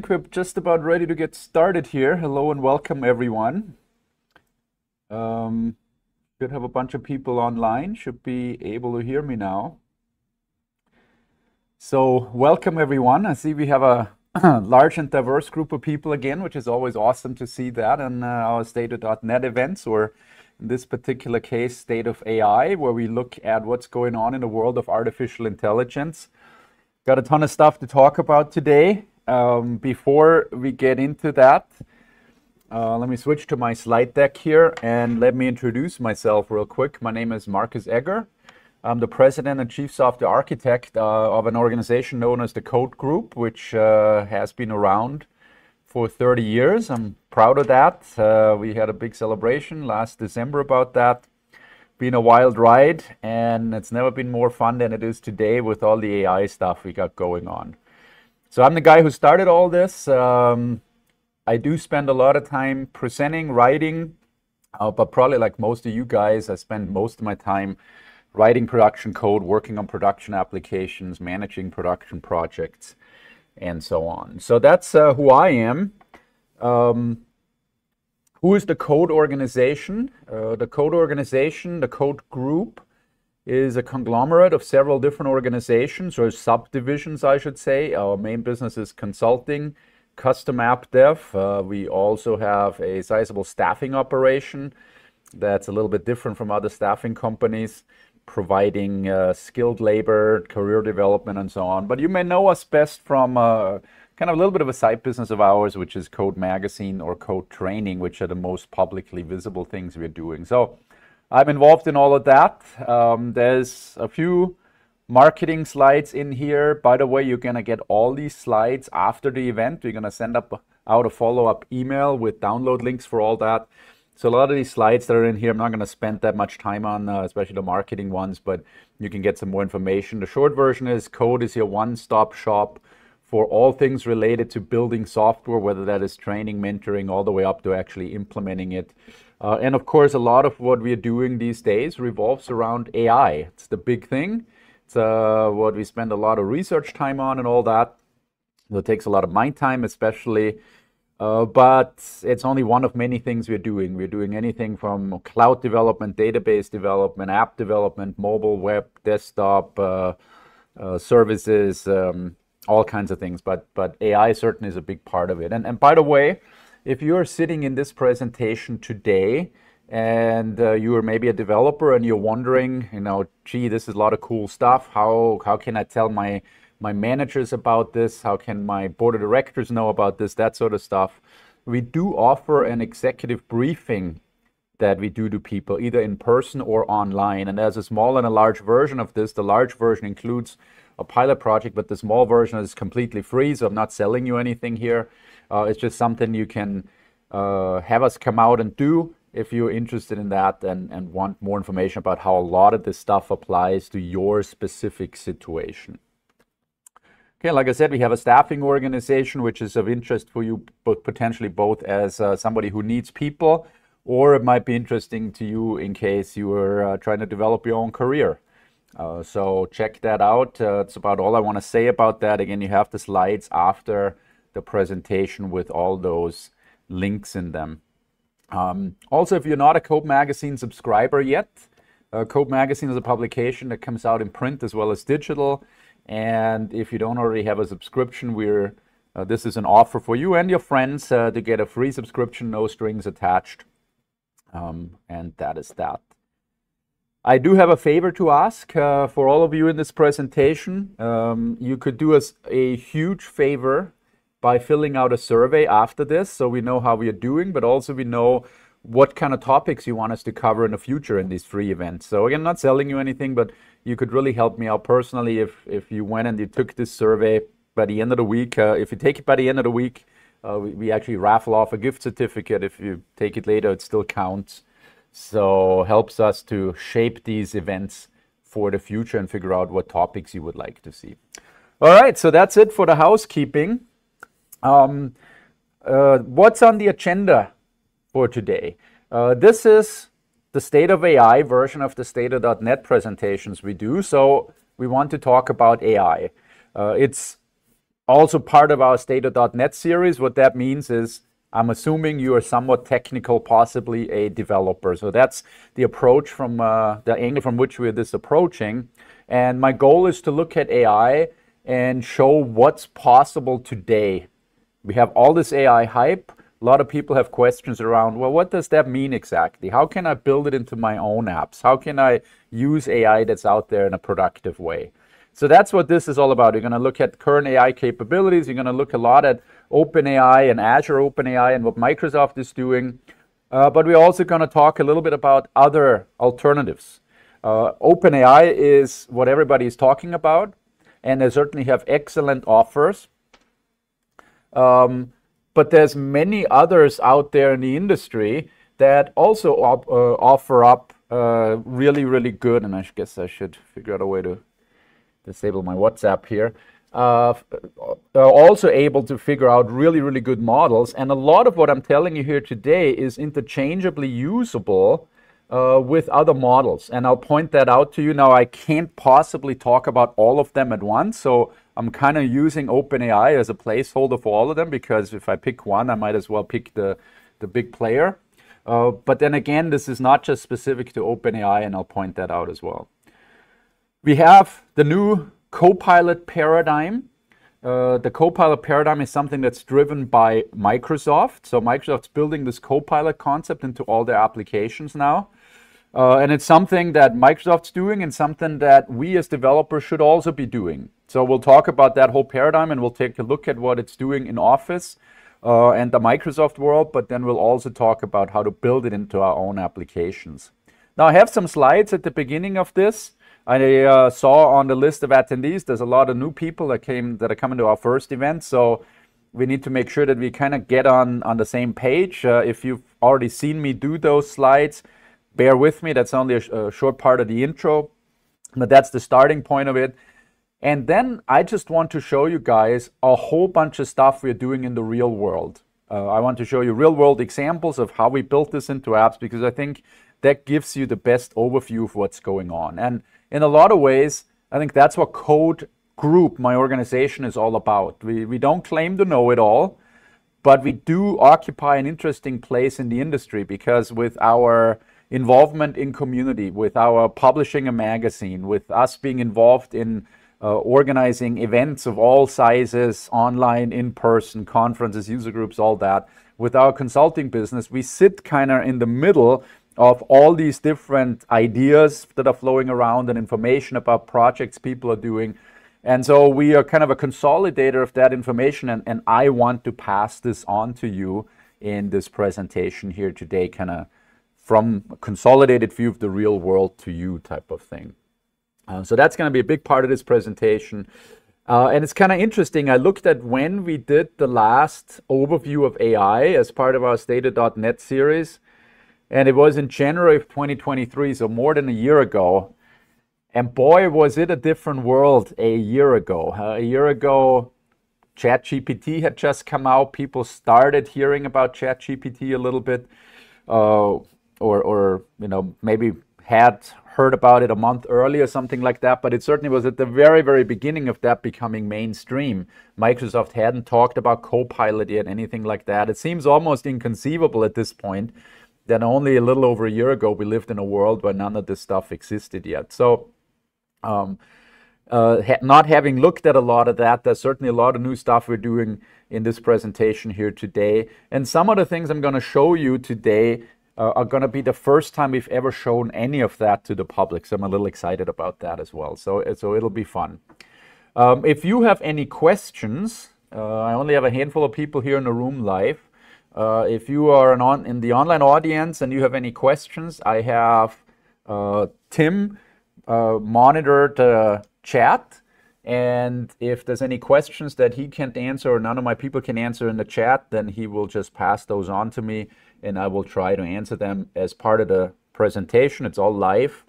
think we're just about ready to get started here. Hello and welcome everyone. Um, should have a bunch of people online, should be able to hear me now. So welcome everyone. I see we have a large and diverse group of people again, which is always awesome to see that in uh, our State.NET events or in this particular case, State of AI, where we look at what's going on in the world of artificial intelligence. Got a ton of stuff to talk about today. Um, before we get into that, uh, let me switch to my slide deck here and let me introduce myself real quick. My name is Markus Egger. I'm the president and chief software architect uh, of an organization known as the Code Group, which uh, has been around for 30 years. I'm proud of that. Uh, we had a big celebration last December about that. Been a wild ride, and it's never been more fun than it is today with all the AI stuff we got going on. So I'm the guy who started all this. Um, I do spend a lot of time presenting, writing, uh, but probably like most of you guys, I spend most of my time writing production code, working on production applications, managing production projects, and so on. So that's uh, who I am. Um, who is the code organization? Uh, the code organization, the code group, is a conglomerate of several different organizations or subdivisions, I should say. Our main business is consulting, custom app dev. Uh, we also have a sizable staffing operation that's a little bit different from other staffing companies, providing uh, skilled labor, career development, and so on. But you may know us best from uh, kind of a little bit of a side business of ours, which is Code Magazine or Code Training, which are the most publicly visible things we're doing. So I'm involved in all of that. Um, there's a few marketing slides in here. By the way, you're going to get all these slides after the event. We're going to send up out a follow-up email with download links for all that. So a lot of these slides that are in here, I'm not going to spend that much time on, uh, especially the marketing ones, but you can get some more information. The short version is Code is your one-stop shop for all things related to building software, whether that is training, mentoring, all the way up to actually implementing it. Uh, and of course, a lot of what we're doing these days revolves around AI. It's the big thing. It's uh, what we spend a lot of research time on and all that. It takes a lot of mind time, especially. Uh, but it's only one of many things we're doing. We're doing anything from cloud development, database development, app development, mobile, web, desktop, uh, uh, services, um, all kinds of things. But but AI certainly is a big part of it. And and by the way, if you're sitting in this presentation today and uh, you are maybe a developer and you're wondering, you know, gee, this is a lot of cool stuff. How how can I tell my my managers about this? How can my board of directors know about this? That sort of stuff. We do offer an executive briefing that we do to people, either in person or online. And there's a small and a large version of this. The large version includes a pilot project, but the small version is completely free. So I'm not selling you anything here. Uh, it's just something you can uh, have us come out and do if you're interested in that and, and want more information about how a lot of this stuff applies to your specific situation. Okay, like I said, we have a staffing organization which is of interest for you, but potentially both as uh, somebody who needs people, or it might be interesting to you in case you are uh, trying to develop your own career. Uh, so check that out. Uh, it's about all I want to say about that. Again, you have the slides after the presentation with all those links in them. Um, also, if you're not a Code Magazine subscriber yet, uh, Code Magazine is a publication that comes out in print as well as digital. And if you don't already have a subscription, we're uh, this is an offer for you and your friends uh, to get a free subscription, no strings attached. Um, and that is that. I do have a favor to ask uh, for all of you in this presentation. Um, you could do us a huge favor by filling out a survey after this so we know how we are doing, but also we know what kind of topics you want us to cover in the future in these free events. So again, not selling you anything, but you could really help me out personally if, if you went and you took this survey by the end of the week. Uh, if you take it by the end of the week, uh, we, we, actually raffle off a gift certificate. If you take it later, it still counts. So helps us to shape these events for the future and figure out what topics you would like to see. All right, so that's it for the housekeeping. Um, uh, what's on the agenda for today? Uh, this is the State of AI version of the State.NET presentations we do. So we want to talk about AI. Uh, it's also part of our State of .NET series. What that means is I'm assuming you are somewhat technical, possibly a developer. So that's the approach from uh, the angle from which we're this approaching. And my goal is to look at AI and show what's possible today. We have all this AI hype. A lot of people have questions around, well, what does that mean exactly? How can I build it into my own apps? How can I use AI that's out there in a productive way? So that's what this is all about. You're going to look at current AI capabilities. You're going to look a lot at OpenAI and Azure OpenAI and what Microsoft is doing. Uh, but we're also going to talk a little bit about other alternatives. Uh, OpenAI is what everybody is talking about, and they certainly have excellent offers. Um, but there's many others out there in the industry that also op- uh, offer up uh, really, really good. And I guess I should figure out a way to disable my WhatsApp here. Uh, are also able to figure out really, really good models. And a lot of what I'm telling you here today is interchangeably usable uh, with other models. And I'll point that out to you. Now, I can't possibly talk about all of them at once. So I'm kind of using OpenAI as a placeholder for all of them because if I pick one, I might as well pick the, the big player. Uh, but then again, this is not just specific to OpenAI, and I'll point that out as well. We have the new Copilot paradigm. Uh, the Copilot paradigm is something that's driven by Microsoft. So Microsoft's building this Copilot concept into all their applications now. Uh, and it's something that Microsoft's doing and something that we as developers should also be doing. So we'll talk about that whole paradigm and we'll take a look at what it's doing in Office uh, and the Microsoft world, but then we'll also talk about how to build it into our own applications. Now I have some slides at the beginning of this. I uh, saw on the list of attendees, there's a lot of new people that came that are coming to our first event. So we need to make sure that we kind of get on on the same page. Uh, if you've already seen me do those slides, bear with me. That's only a, a short part of the intro, but that's the starting point of it. And then I just want to show you guys a whole bunch of stuff we're doing in the real world. Uh, I want to show you real world examples of how we built this into apps because I think that gives you the best overview of what's going on. And in a lot of ways, I think that's what Code Group, my organization, is all about. We, we don't claim to know it all, but we do occupy an interesting place in the industry because with our involvement in community, with our publishing a magazine, with us being involved in uh, organizing events of all sizes, online, in person, conferences, user groups, all that. With our consulting business, we sit kind of in the middle of all these different ideas that are flowing around and information about projects people are doing. And so we are kind of a consolidator of that information, and, and I want to pass this on to you in this presentation here today, kind of from a consolidated view of the real world to you type of thing. Uh, so that's going to be a big part of this presentation. Uh, and it's kind of interesting. I looked at when we did the last overview of AI as part of our State of .NET series and it was in January of 2023, so more than a year ago. And boy, was it a different world a year ago. Uh, a year ago, ChatGPT had just come out. People started hearing about ChatGPT a little bit, uh, or, or you know, maybe had heard about it a month earlier, something like that. But it certainly was at the very, very beginning of that becoming mainstream. Microsoft hadn't talked about Copilot yet, anything like that. It seems almost inconceivable at this point that only a little over a year ago we lived in a world where none of this stuff existed yet. So, um, uh, ha not having looked at a lot of that, there's certainly a lot of new stuff we're doing in this presentation here today. And some of the things I'm going to show you today uh, are going to be the first time we've ever shown any of that to the public. So I'm a little excited about that as well. So, so it'll be fun. Um, if you have any questions, uh, I only have a handful of people here in the room live. Uh, if you are on, in the online audience and you have any questions, I have uh, Tim uh, monitor the chat. And if there's any questions that he can't answer or none of my people can answer in the chat, then he will just pass those on to me and I will try to answer them as part of the presentation. It's all live.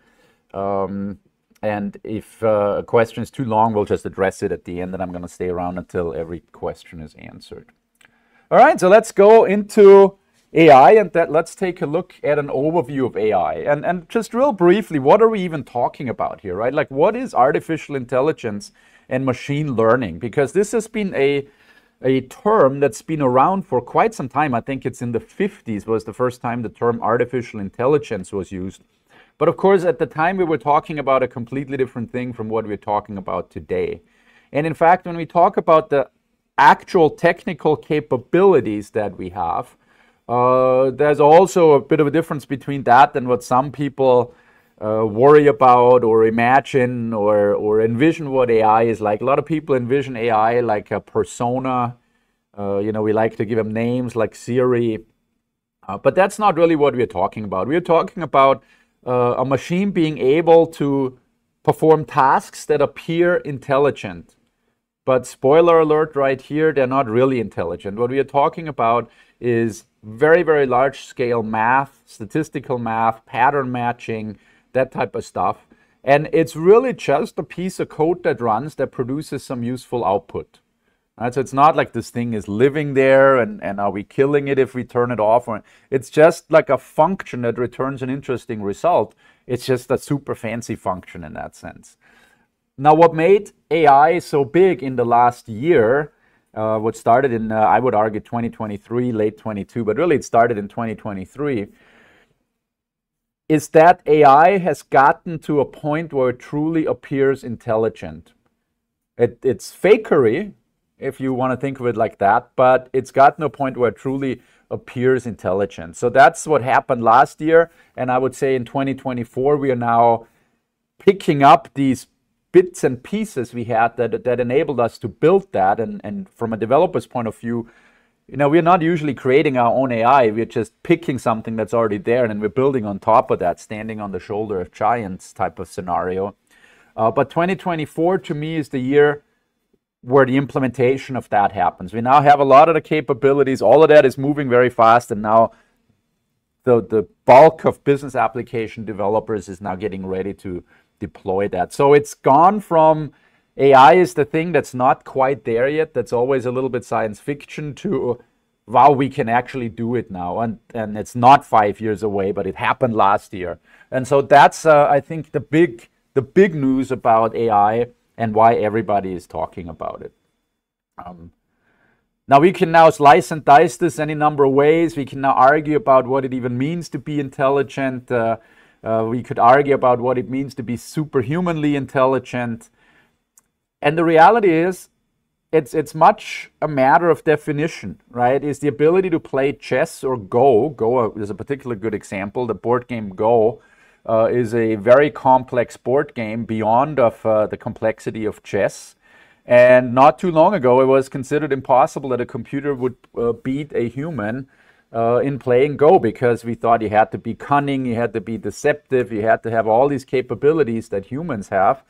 Um, and if uh, a question is too long, we'll just address it at the end and I'm going to stay around until every question is answered. All right, so let's go into AI, and that let's take a look at an overview of AI. And, and just real briefly, what are we even talking about here, right? Like, what is artificial intelligence and machine learning? Because this has been a a term that's been around for quite some time. I think it's in the 50s was the first time the term artificial intelligence was used. But of course, at the time we were talking about a completely different thing from what we're talking about today. And in fact, when we talk about the actual technical capabilities that we have, uh, there's also a bit of a difference between that and what some people uh, worry about or imagine or, or envision what AI is like. A lot of people envision AI like a persona. Uh, you know, we like to give them names like Siri. Uh, but that's not really what we're talking about. We're talking about uh, a machine being able to perform tasks that appear intelligent. But spoiler alert right here, they're not really intelligent. What we are talking about is very, very large scale math, statistical math, pattern matching, that type of stuff. And it's really just a piece of code that runs that produces some useful output. Right? So it's not like this thing is living there and, and are we killing it if we turn it off? Or, it's just like a function that returns an interesting result. It's just a super fancy function in that sense. Now, what made AI so big in the last year uh, what started in, uh, I would argue, 2023, late 22, but really it started in 2023, is that AI has gotten to a point where it truly appears intelligent. It, it's fakery, if you want to think of it like that, but it's gotten to a point where it truly appears intelligent. So that's what happened last year. And I would say in 2024, we are now picking up these bits and pieces we had that, that enabled us to build that. And, and from a developer's point of view, you know, we're not usually creating our own AI. We're just picking something that's already there and then we're building on top of that, standing on the shoulder of giants type of scenario. Uh, but 2024 to me is the year where the implementation of that happens. We now have a lot of the capabilities. All of that is moving very fast, and now the the bulk of business application developers is now getting ready to deploy that. So it's gone from AI is the thing that's not quite there yet, that's always a little bit science fiction, to wow, we can actually do it now. And, and it's not five years away, but it happened last year. And so that's, uh, I think, the big, the big news about AI and why everybody is talking about it. Um, now we can now slice and dice this any number of ways. We can now argue about what it even means to be intelligent. Uh, uh, we could argue about what it means to be superhumanly intelligent. And the reality is, it's it's much a matter of definition, right? Is the ability to play chess or Go. Go is a particular good example. The board game Go uh, is a very complex board game beyond of uh, the complexity of chess. And not too long ago, it was considered impossible that a computer would uh, beat a human uh, in playing Go because we thought you had to be cunning, you had to be deceptive, you had to have all these capabilities that humans have.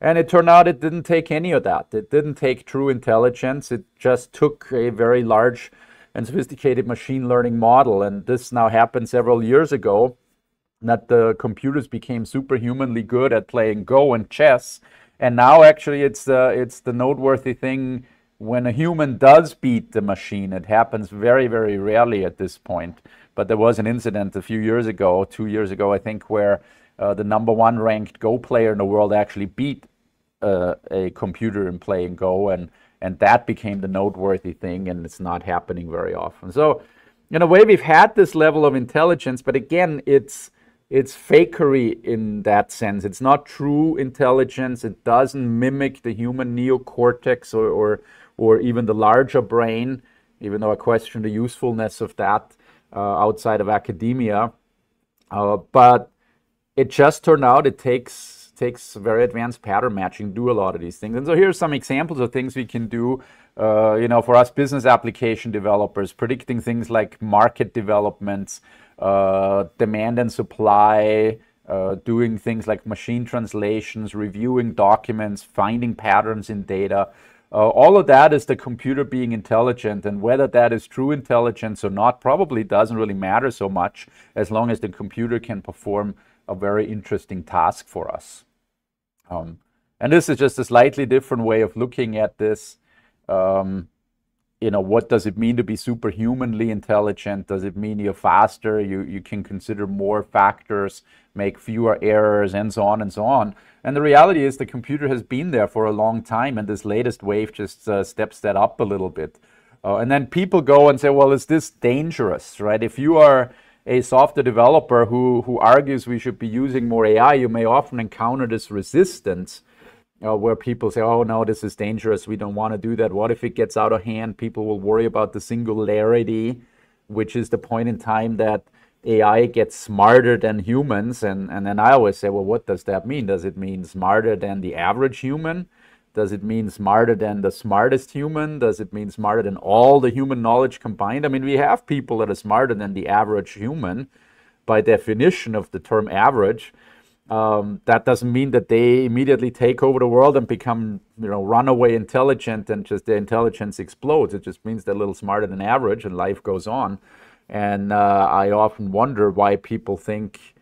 And it turned out it didn't take any of that. It didn't take true intelligence. It just took a very large and sophisticated machine learning model. And this now happened several years ago that the computers became superhumanly good at playing Go and chess. And now actually it's, uh, it's the noteworthy thing when a human does beat the machine. It happens very, very rarely at this point. But there was an incident a few years ago, two years ago, I think, where uh, the number one ranked Go player in the world actually beat uh, a computer in playing Go, and and that became the noteworthy thing, and it's not happening very often. So, in a way, we've had this level of intelligence, but again, it's it's fakery in that sense. It's not true intelligence. It doesn't mimic the human neocortex or or, or even the larger brain. Even though I question the usefulness of that uh, outside of academia, uh, but it just turned out it takes takes very advanced pattern matching to do a lot of these things. And so here's some examples of things we can do. Uh, you know, for us business application developers, predicting things like market developments, uh, demand and supply, uh, doing things like machine translations, reviewing documents, finding patterns in data. Uh, all of that is the computer being intelligent, and whether that is true intelligence or not probably doesn't really matter so much as long as the computer can perform a very interesting task for us. Um, and this is just a slightly different way of looking at this. Um, you know, what does it mean to be superhumanly intelligent? Does it mean you're faster? You you can consider more factors, make fewer errors, and so on and so on. And the reality is, the computer has been there for a long time, and this latest wave just uh, steps that up a little bit. Uh, and then people go and say, well, is this dangerous, right? If you are a software developer who, who argues we should be using more AI, you may often encounter this resistance uh, where people say, oh, no, this is dangerous. We don't want to do that. What if it gets out of hand? People will worry about the singularity, which is the point in time that AI gets smarter than humans. And, and then I always say, well, what does that mean? Does it mean smarter than the average human? Does it mean smarter than the smartest human? Does it mean smarter than all the human knowledge combined? I mean, we have people that are smarter than the average human by definition of the term average. Um, that doesn't mean that they immediately take over the world and become, you know, runaway intelligent and just their intelligence explodes. It just means they're a little smarter than average and life goes on. And uh, I often wonder why people think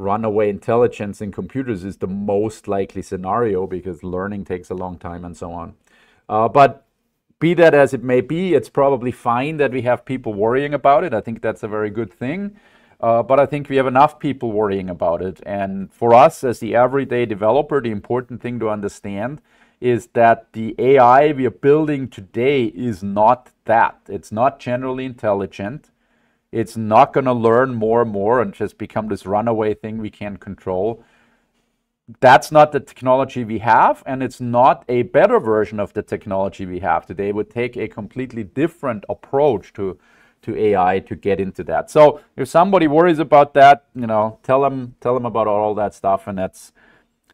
runaway intelligence in computers is the most likely scenario because learning takes a long time and so on. Uh, but be that as it may be, it's probably fine that we have people worrying about it. I think that's a very good thing. Uh, but I think we have enough people worrying about it. And for us, as the everyday developer, the important thing to understand is that the AI we are building today is not that. It's not generally intelligent. It's not going to learn more and more and just become this runaway thing we can't control. That's not the technology we have, and it's not a better version of the technology we have today. It would take a completely different approach to to AI to get into that. So if somebody worries about that, you know, tell them tell them about all that stuff, and that's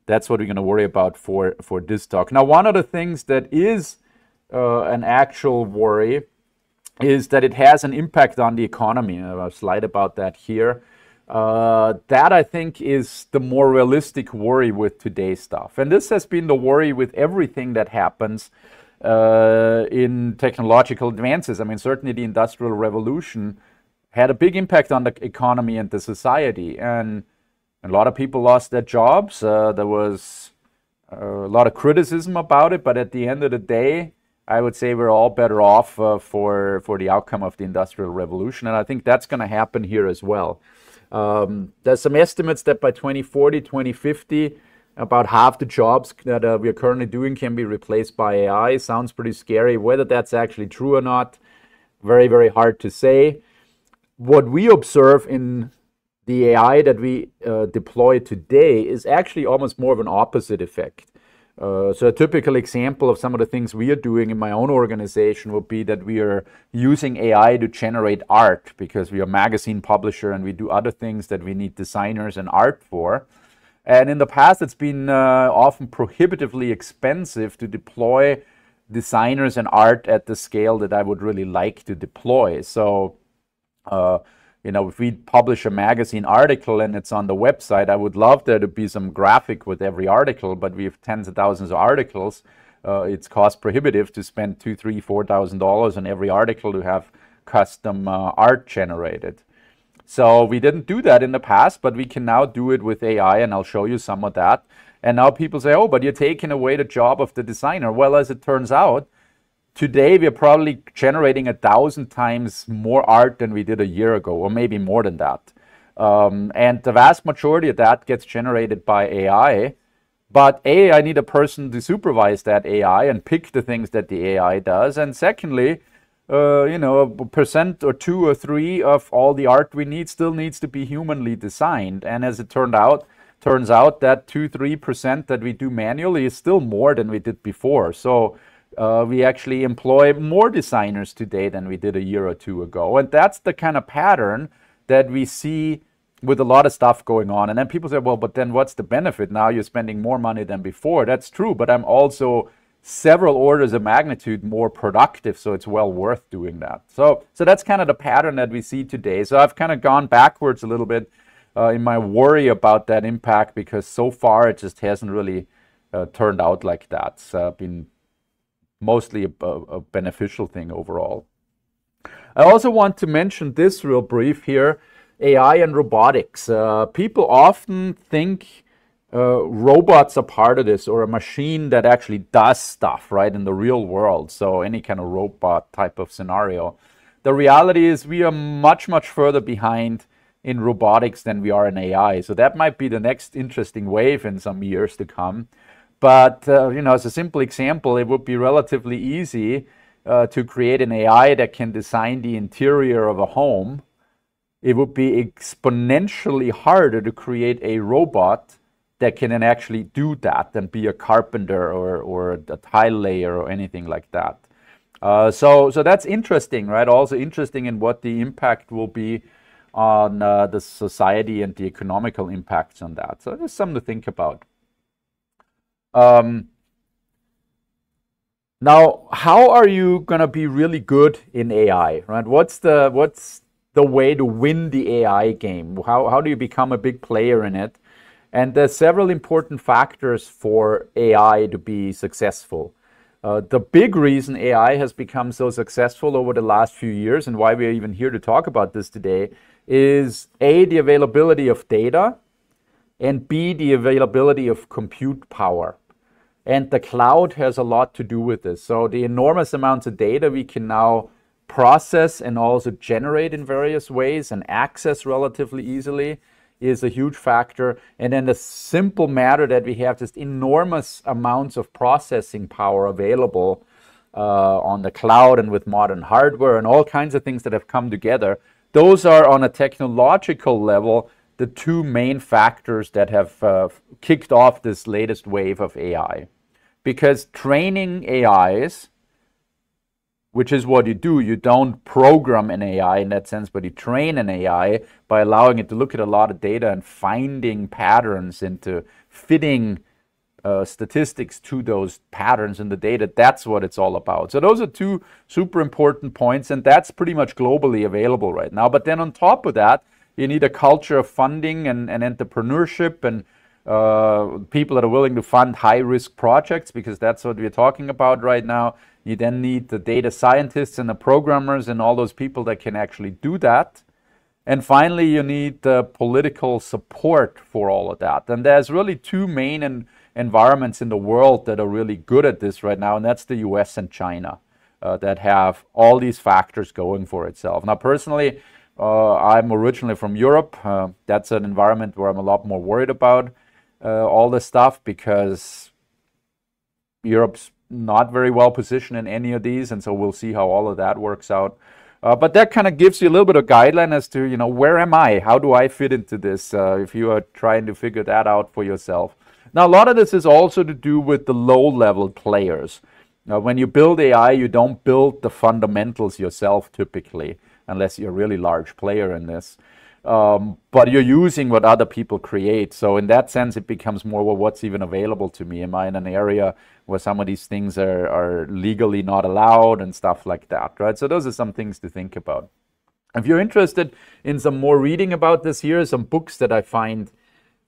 that's what we're going to worry about for for this talk. Now, one of the things that is uh, an actual worry is that it has an impact on the economy. I have a slide about that here. Uh, that I think is the more realistic worry with today's stuff. And this has been the worry with everything that happens uh, in technological advances. I mean, certainly the Industrial Revolution had a big impact on the economy and the society. And a lot of people lost their jobs. Uh, there was uh, a lot of criticism about it, but at the end of the day, I would say we're all better off uh, for for the outcome of the industrial revolution, and I think that's going to happen here as well. Um, there's some estimates that by 2040, 2050, about half the jobs that uh, we are currently doing can be replaced by AI. Sounds pretty scary. Whether that's actually true or not, very very hard to say. What we observe in the AI that we uh, deploy today is actually almost more of an opposite effect. Uh, so a typical example of some of the things we are doing in my own organization would be that we are using AI to generate art because we are a magazine publisher and we do other things that we need designers and art for. And in the past, it's been uh, often prohibitively expensive to deploy designers and art at the scale that I would really like to deploy. So uh, you know, if we publish a magazine article and it's on the website, I would love there to be some graphic with every article, but we have tens of thousands of articles. Uh, it's cost prohibitive to spend two, three, four thousand dollars on every article to have custom uh, art generated. So we didn't do that in the past, but we can now do it with AI, and I'll show you some of that. And now people say, oh, but you're taking away the job of the designer. Well, as it turns out, Today, we're probably generating a thousand times more art than we did a year ago, or maybe more than that. Um, and the vast majority of that gets generated by AI. But A, I need a person to supervise that AI and pick the things that the AI does. And secondly, uh, you know, a percent or two or three of all the art we need still needs to be humanly designed. And as it turned out, turns out that two, three percent that we do manually is still more than we did before. So uh, we actually employ more designers today than we did a year or two ago. And that's the kind of pattern that we see with a lot of stuff going on. And then people say, well, but then what's the benefit? Now you're spending more money than before. That's true, but I'm also several orders of magnitude more productive, so it's well worth doing that. So, so that's kind of the pattern that we see today. So I've kind of gone backwards a little bit uh, in my worry about that impact because so far it just hasn't really uh, turned out like that. It's uh, been mostly a, a, beneficial thing overall. I also want to mention this real brief here AI and robotics. Uh, people often think uh, robots are part of this or a machine that actually does stuff right in the real world so any kind of robot type of scenario the reality is we are much much further behind in robotics than we are in ai so that might be the next interesting wave in some years to come but uh, you know as a simple example it would be relatively easy uh, to create an ai that can design the interior of a home it would be exponentially harder to create a robot that can actually do that and be a carpenter or, or a tile layer or anything like that. Uh, so, so that's interesting, right? Also interesting in what the impact will be on uh, the society and the economical impacts on that. So there's something to think about. Um, now, how are you going to be really good in AI, right? What's the what's the way to win the AI game? How how do you become a big player in it? And there's several important factors for AI to be successful. Uh, the big reason AI has become so successful over the last few years and why we're even here to talk about this today is A, the availability of data, and B, the availability of compute power. And the cloud has a lot to do with this. So, the enormous amounts of data we can now process and also generate in various ways and access relatively easily is a huge factor. And then the simple matter that we have just enormous amounts of processing power available uh, on the cloud and with modern hardware and all kinds of things that have come together. Those are on a technological level the two main factors that have uh, kicked off this latest wave of AI. Because training AIs which is what you do. You don't program an AI in that sense, but you train an AI by allowing it to look at a lot of data and finding patterns into fitting uh, statistics to those patterns in the data. That's what it's all about. So those are two super important points, and that's pretty much globally available right now. But then on top of that, you need a culture of funding and, and entrepreneurship and uh, people that are willing to fund high risk projects because that's what we're talking about right now. You then need the data scientists and the programmers and all those people that can actually do that. And finally, you need political support for all of that. And there's really two main environments in the world that are really good at this right now, and that's the US and China uh, that have all these factors going for itself. Now, personally, uh, I'm originally from Europe. Uh, that's an environment where I'm a lot more worried about uh, all this stuff because Europe's not very well positioned in any of these, and so we'll see how all of that works out. Uh, but that kind of gives you a little bit of guideline as to you know where am I? How do I fit into this? Uh, if you are trying to figure that out for yourself. Now a lot of this is also to do with the low-level players. Now, when you build AI, you don't build the fundamentals yourself typically, unless you're a really large player in this. Um, but you're using what other people create. So in that sense, it becomes more well, what's even available to me? Am I in an area where some of these things are, are legally not allowed and stuff like that, right? So those are some things to think about. If you're interested in some more reading about this, here are some books that I find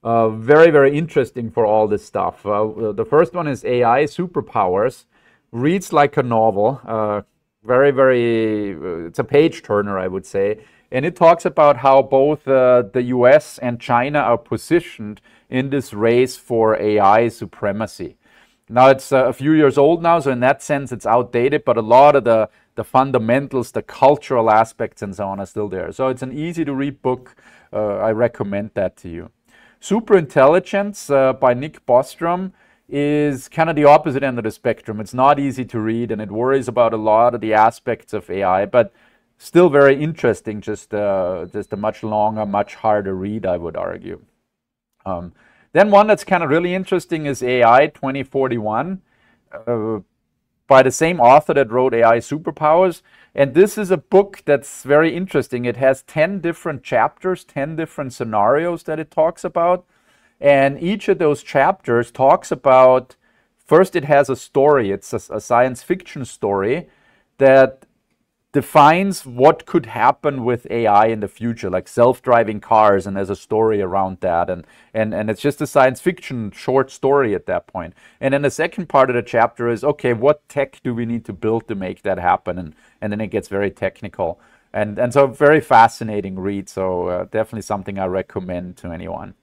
uh, very, very interesting for all this stuff. Uh, the first one is AI Superpowers. Reads like a novel. Uh, very, very, uh, it's a page turner, I would say and it talks about how both uh, the US and China are positioned in this race for AI supremacy. Now it's uh, a few years old now, so in that sense it's outdated, but a lot of the, the fundamentals, the cultural aspects and so on are still there. So it's an easy to read book. Uh, I recommend that to you. Superintelligence uh, by Nick Bostrom is kind of the opposite end of the spectrum. It's not easy to read and it worries about a lot of the aspects of AI, but still very interesting, just, uh, just a much longer, much harder read, I would argue. Um, then one that's kind of really interesting is AI 2041 uh, by the same author that wrote AI Superpowers. And this is a book that's very interesting. It has 10 different chapters, 10 different scenarios that it talks about. And each of those chapters talks about first, it has a story, it's a, a science fiction story that defines what could happen with AI in the future, like self-driving cars, and there's a story around that, and and and it's just a science fiction short story at that point. And then the second part of the chapter is okay, what tech do we need to build to make that happen? And and then it gets very technical, and and so very fascinating read. So uh, definitely something I recommend to anyone.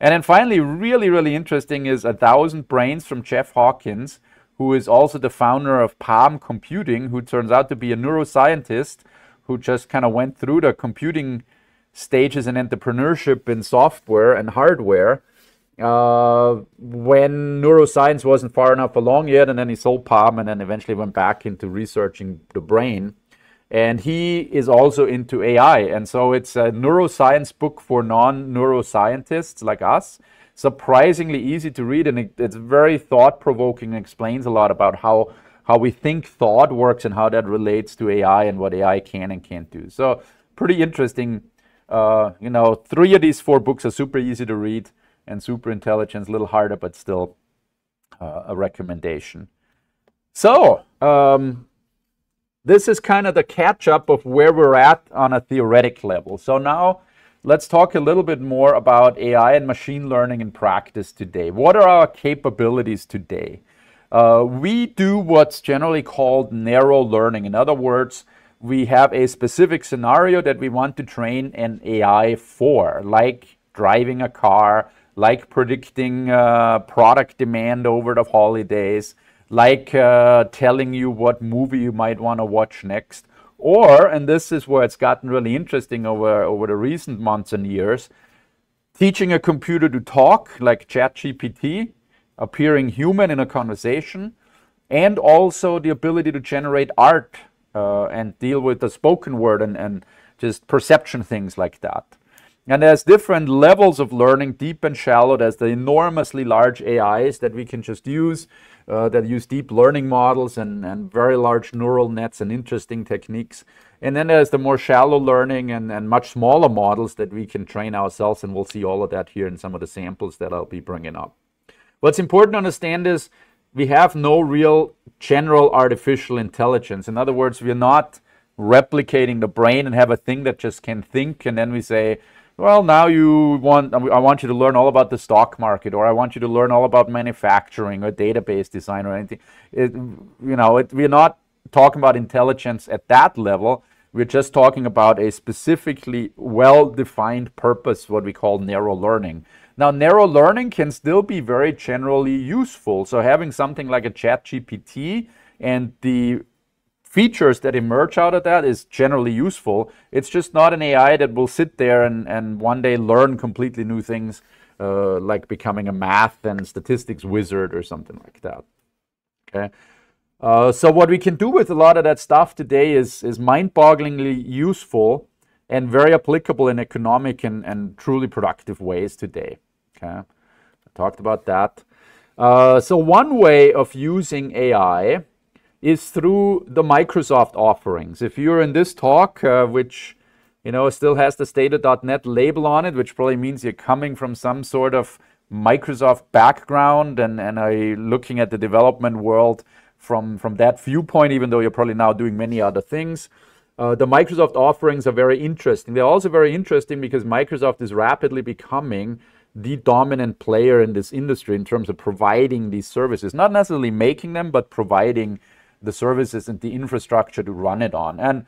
And then finally, really, really interesting is A Thousand Brains from Jeff Hawkins, who is also the founder of Palm Computing, who turns out to be a neuroscientist who just kind of went through the computing stages in entrepreneurship in software and hardware uh, when neuroscience wasn't far enough along yet, and then he sold Palm and then eventually went back into researching the brain. And he is also into AI. And so it's a neuroscience book for non neuroscientists like us. Surprisingly easy to read, and it, it's very thought provoking and explains a lot about how, how we think thought works and how that relates to AI and what AI can and can't do. So, pretty interesting. Uh, you know, three of these four books are super easy to read, and super intelligence a little harder, but still uh, a recommendation. So, um, this is kind of the catch up of where we're at on a theoretic level. So now let's talk a little bit more about AI and machine learning in practice today. What are our capabilities today? Uh, we do what's generally called narrow learning. In other words, we have a specific scenario that we want to train an AI for, like driving a car, like predicting uh, product demand over the holidays, like uh, telling you what movie you might want to watch next. Or, and this is where it's gotten really interesting over, over the recent months and years, teaching a computer to talk, like ChatGPT, appearing human in a conversation, and also the ability to generate art uh, and deal with the spoken word and, and just perception things like that. And there's different levels of learning, deep and shallow. There's the enormously large AIs that we can just use uh, that use deep learning models and, and very large neural nets and interesting techniques. And then there's the more shallow learning and, and much smaller models that we can train ourselves. And we'll see all of that here in some of the samples that I'll be bringing up. What's important to understand is we have no real general artificial intelligence. In other words, we're not replicating the brain and have a thing that just can think and then we say, well, now you want, I want you to learn all about the stock market, or I want you to learn all about manufacturing or database design or anything. It, you know, it, we're not talking about intelligence at that level. We're just talking about a specifically well-defined purpose, what we call narrow learning. Now, narrow learning can still be very generally useful. So having something like a ChatGPT and the features that emerge out of that is generally useful. It's just not an AI that will sit there and, and one day learn completely new things, uh, like becoming a math and statistics wizard or something like that. Okay. Uh, so what we can do with a lot of that stuff today is, is mind-bogglingly useful and very applicable in economic and, and truly productive ways today. Okay, I talked about that. Uh, so one way of using AI is through the Microsoft offerings. If you're in this talk, uh, which you know still has the State of .NET label on it, which probably means you're coming from some sort of Microsoft background and, and looking at the development world from, from that viewpoint, even though you're probably now doing many other things. Uh, the Microsoft offerings are very interesting. They're also very interesting because Microsoft is rapidly becoming the dominant player in this industry in terms of providing these services, not necessarily making them, but providing the services and the infrastructure to run it on. And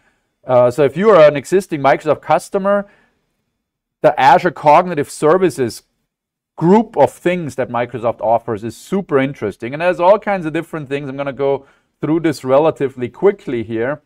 uh, so if you are an existing Microsoft customer, the Azure Cognitive Services group of things that Microsoft offers is super interesting. And there's all kinds of different things. I'm going to go through this relatively quickly here.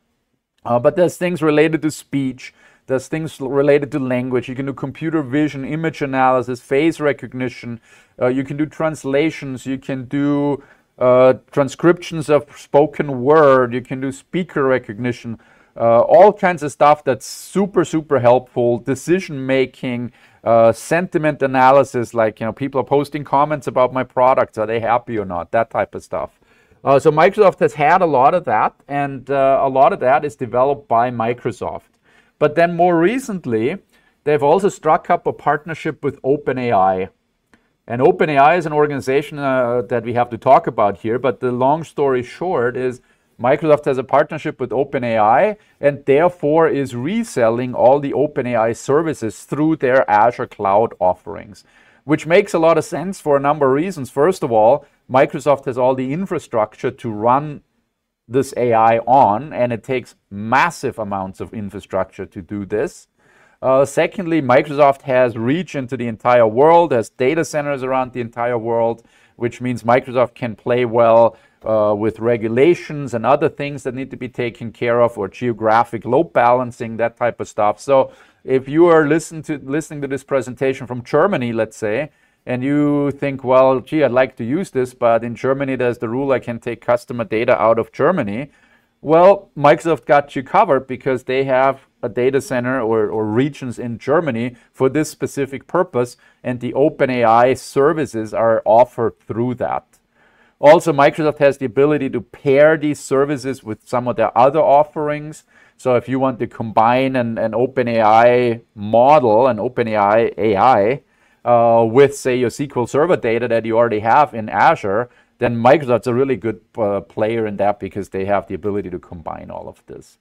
Uh, but there's things related to speech. There's things related to language. You can do computer vision, image analysis, face recognition. Uh, you can do translations. You can do uh, transcriptions of spoken word, you can do speaker recognition, uh, all kinds of stuff that's super, super helpful, decision making, uh, sentiment analysis, like, you know, people are posting comments about my products, are they happy or not, that type of stuff. Uh, so Microsoft has had a lot of that, and uh, a lot of that is developed by Microsoft. But then more recently, they've also struck up a partnership with OpenAI. And OpenAI is an organization uh, that we have to talk about here, but the long story short is Microsoft has a partnership with OpenAI and therefore is reselling all the OpenAI services through their Azure cloud offerings, which makes a lot of sense for a number of reasons. First of all, Microsoft has all the infrastructure to run this AI on, and it takes massive amounts of infrastructure to do this. Uh, secondly, Microsoft has reach into the entire world, has data centers around the entire world, which means Microsoft can play well uh, with regulations and other things that need to be taken care of, or geographic load balancing, that type of stuff. So, if you are listening to listening to this presentation from Germany, let's say, and you think, well, gee, I'd like to use this, but in Germany there's the rule I can take customer data out of Germany. Well, Microsoft got you covered because they have a data center or, or regions in Germany for this specific purpose, and the OpenAI services are offered through that. Also, Microsoft has the ability to pair these services with some of their other offerings. So if you want to combine an, an OpenAI model, an OpenAI AI, uh, with, say, your SQL Server data that you already have in Azure, then Microsoft's a really good uh, player in that because they have the ability to combine all of this.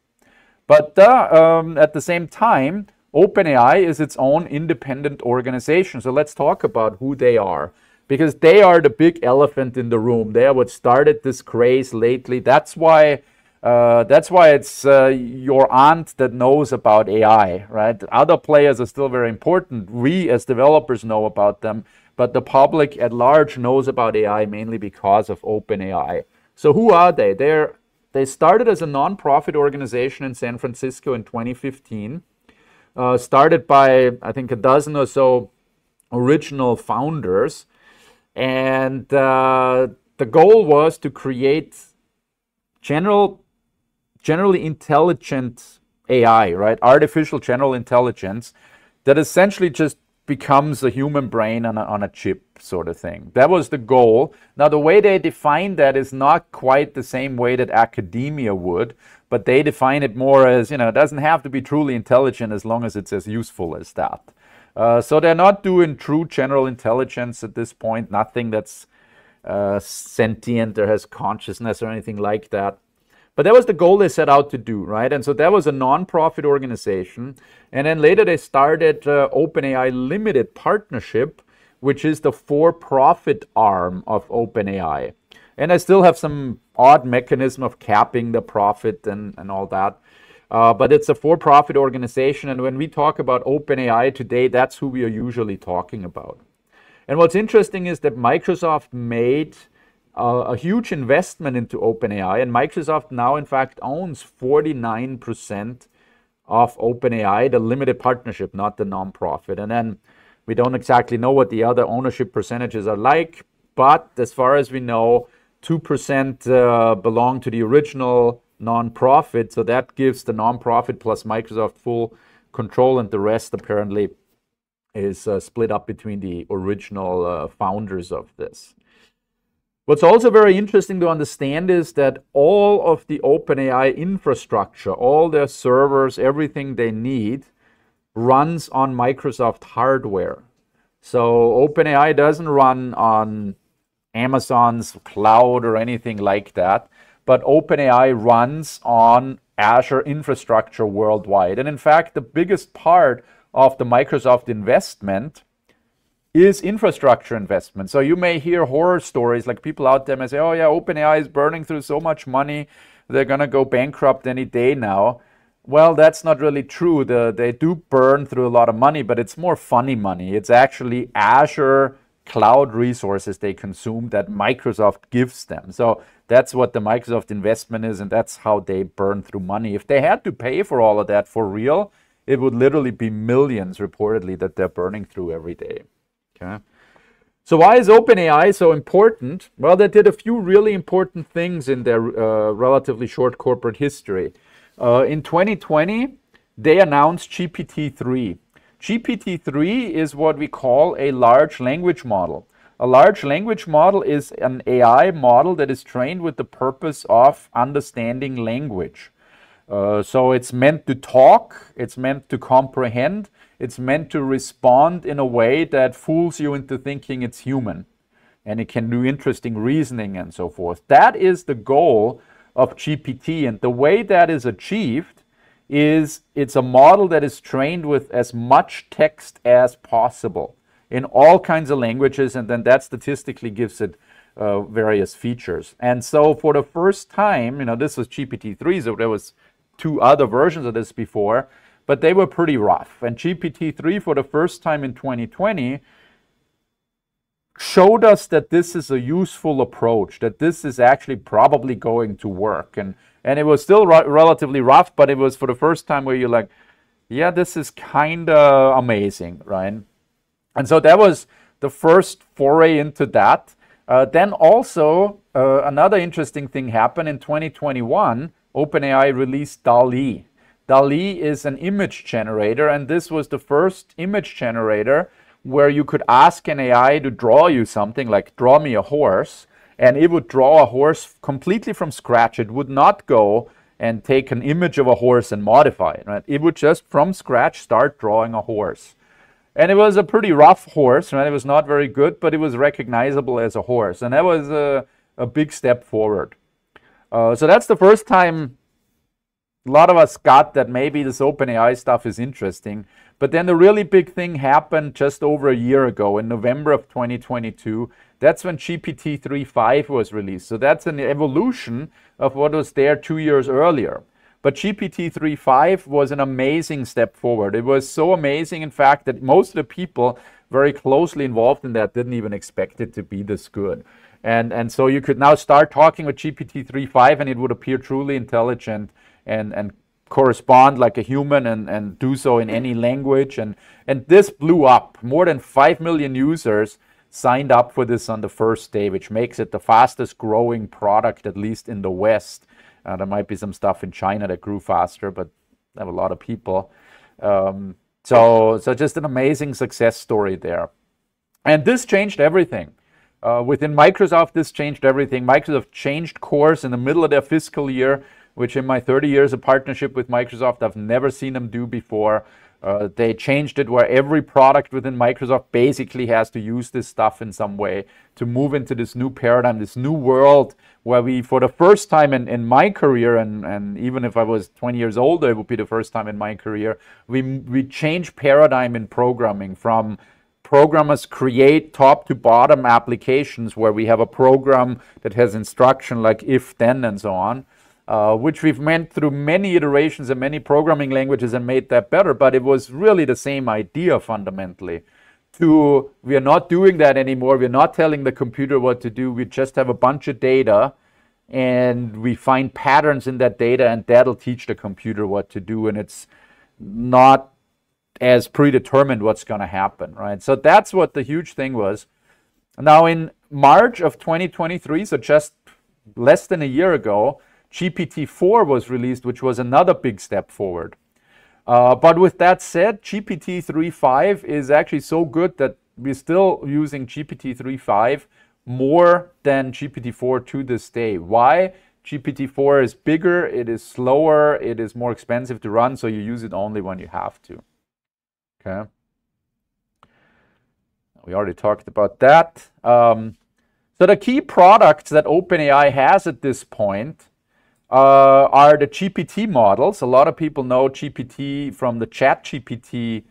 But uh, um, at the same time, OpenAI is its own independent organization. So let's talk about who they are because they are the big elephant in the room. They are what started this craze lately. That's why uh, that's why it's uh, your aunt that knows about AI, right? Other players are still very important. We as developers know about them, but the public at large knows about AI mainly because of OpenAI. So who are they? They're they started as a non-profit organization in San Francisco in 2015. Uh, started by I think a dozen or so original founders, and uh, the goal was to create general generally intelligent AI, right? Artificial general intelligence that essentially just becomes a human brain on a, on a chip sort of thing. That was the goal. Now, the way they define that is not quite the same way that academia would, but they define it more as, you know, it doesn't have to be truly intelligent as long as it's as useful as that. Uh, so they're not doing true general intelligence at this point, nothing that's uh, sentient or has consciousness or anything like that. But that was the goal they set out to do, right? And so that was a non-profit organization. And then later they started uh, OpenAI Limited Partnership, which is the for-profit arm of OpenAI. And I still have some odd mechanism of capping the profit and, and all that. Uh, but it's a for-profit organization. And when we talk about OpenAI today, that's who we are usually talking about. And what's interesting is that Microsoft made a huge investment into OpenAI, and Microsoft now, in fact, owns 49% of OpenAI, the limited partnership, not the nonprofit. And then we don't exactly know what the other ownership percentages are like, but as far as we know, 2% uh, belong to the original nonprofit. So that gives the nonprofit plus Microsoft full control, and the rest apparently is uh, split up between the original uh, founders of this. What's also very interesting to understand is that all of the OpenAI infrastructure, all their servers, everything they need, runs on Microsoft hardware. So OpenAI doesn't run on Amazon's cloud or anything like that, but OpenAI runs on Azure infrastructure worldwide. And in fact, the biggest part of the Microsoft investment is infrastructure investment. So you may hear horror stories like people out there may say, oh yeah, OpenAI is burning through so much money, they're going to go bankrupt any day now. Well, that's not really true. The, they do burn through a lot of money, but it's more funny money. It's actually Azure cloud resources they consume that Microsoft gives them. So that's what the Microsoft investment is, and that's how they burn through money. If they had to pay for all of that for real, it would literally be millions reportedly that they're burning through every day. Okay. So why is OpenAI so important? Well, they did a few really important things in their uh, relatively short corporate history. Uh, in 2020, they announced GPT-3. GPT-3 is what we call a large language model. A large language model is an AI model that is trained with the purpose of understanding language. Uh, so it's meant to talk, it's meant to comprehend, it's meant to respond in a way that fools you into thinking it's human. And it can do interesting reasoning and so forth. That is the goal of GPT. And the way that is achieved is it's a model that is trained with as much text as possible in all kinds of languages. And then that statistically gives it uh, various features. And so for the first time, you know, this was GPT-3, so there was two other versions of this before. But they were pretty rough. And GPT-3 for the first time in 2020 showed us that this is a useful approach, that this is actually probably going to work. And, and it was still relatively rough, but it was for the first time where you're like, yeah, this is kind of amazing, right? And so that was the first foray into that. Uh, then also, uh, another interesting thing happened in 2021. OpenAI released DALL-E. DALL-E is an image generator, and this was the first image generator where you could ask an AI to draw you something, like draw me a horse, and it would draw a horse completely from scratch. It would not go and take an image of a horse and modify it. Right? It would just from scratch start drawing a horse. And it was a pretty rough horse, right? It was not very good, but it was recognizable as a horse. And that was a, a big step forward. Uh, so that's the first time a lot of us got that maybe this OpenAI stuff is interesting. But then the really big thing happened just over a year ago in November of 2022. That's when GPT 3.5 was released. So that's an evolution of what was there two years earlier. But GPT 3.5 was an amazing step forward. It was so amazing, in fact, that most of the people very closely involved in that didn't even expect it to be this good. And, and so you could now start talking with GPT 3.5 and it would appear truly intelligent and, and correspond like a human and, and do so in any language. And, and this blew up. More than 5 million users signed up for this on the first day, which makes it the fastest growing product, at least in the West. Uh, there might be some stuff in China that grew faster, but have a lot of people. Um, so, so just an amazing success story there. And this changed everything. Uh, within Microsoft, this changed everything. Microsoft changed course in the middle of their fiscal year which in my 30 years of partnership with Microsoft, I've never seen them do before. Uh, they changed it where every product within Microsoft basically has to use this stuff in some way to move into this new paradigm, this new world where we, for the first time in, in my career, and, and even if I was 20 years older, it would be the first time in my career, we, we changed paradigm in programming from programmers create top to bottom applications where we have a program that has instruction like if, then, and so on uh, which we've went through many iterations and many programming languages and made that better. But it was really the same idea fundamentally. To we are not doing that anymore. We're not telling the computer what to do. We just have a bunch of data, and we find patterns in that data, and that'll teach the computer what to do. And it's not as predetermined what's going to happen, right? So that's what the huge thing was. Now in March of 2023, so just less than a year ago, GPT-4 was released, which was another big step forward. Uh, but with that said, GPT 3.5 is actually so good that we're still using GPT 3.5 more than GPT-4 to this day. Why? GPT-4 is bigger, it is slower, it is more expensive to run, so you use it only when you have to. Okay. We already talked about that. Um, so the key products that OpenAI has at this point uh, are the GPT models. A lot of people know GPT from the ChatGPT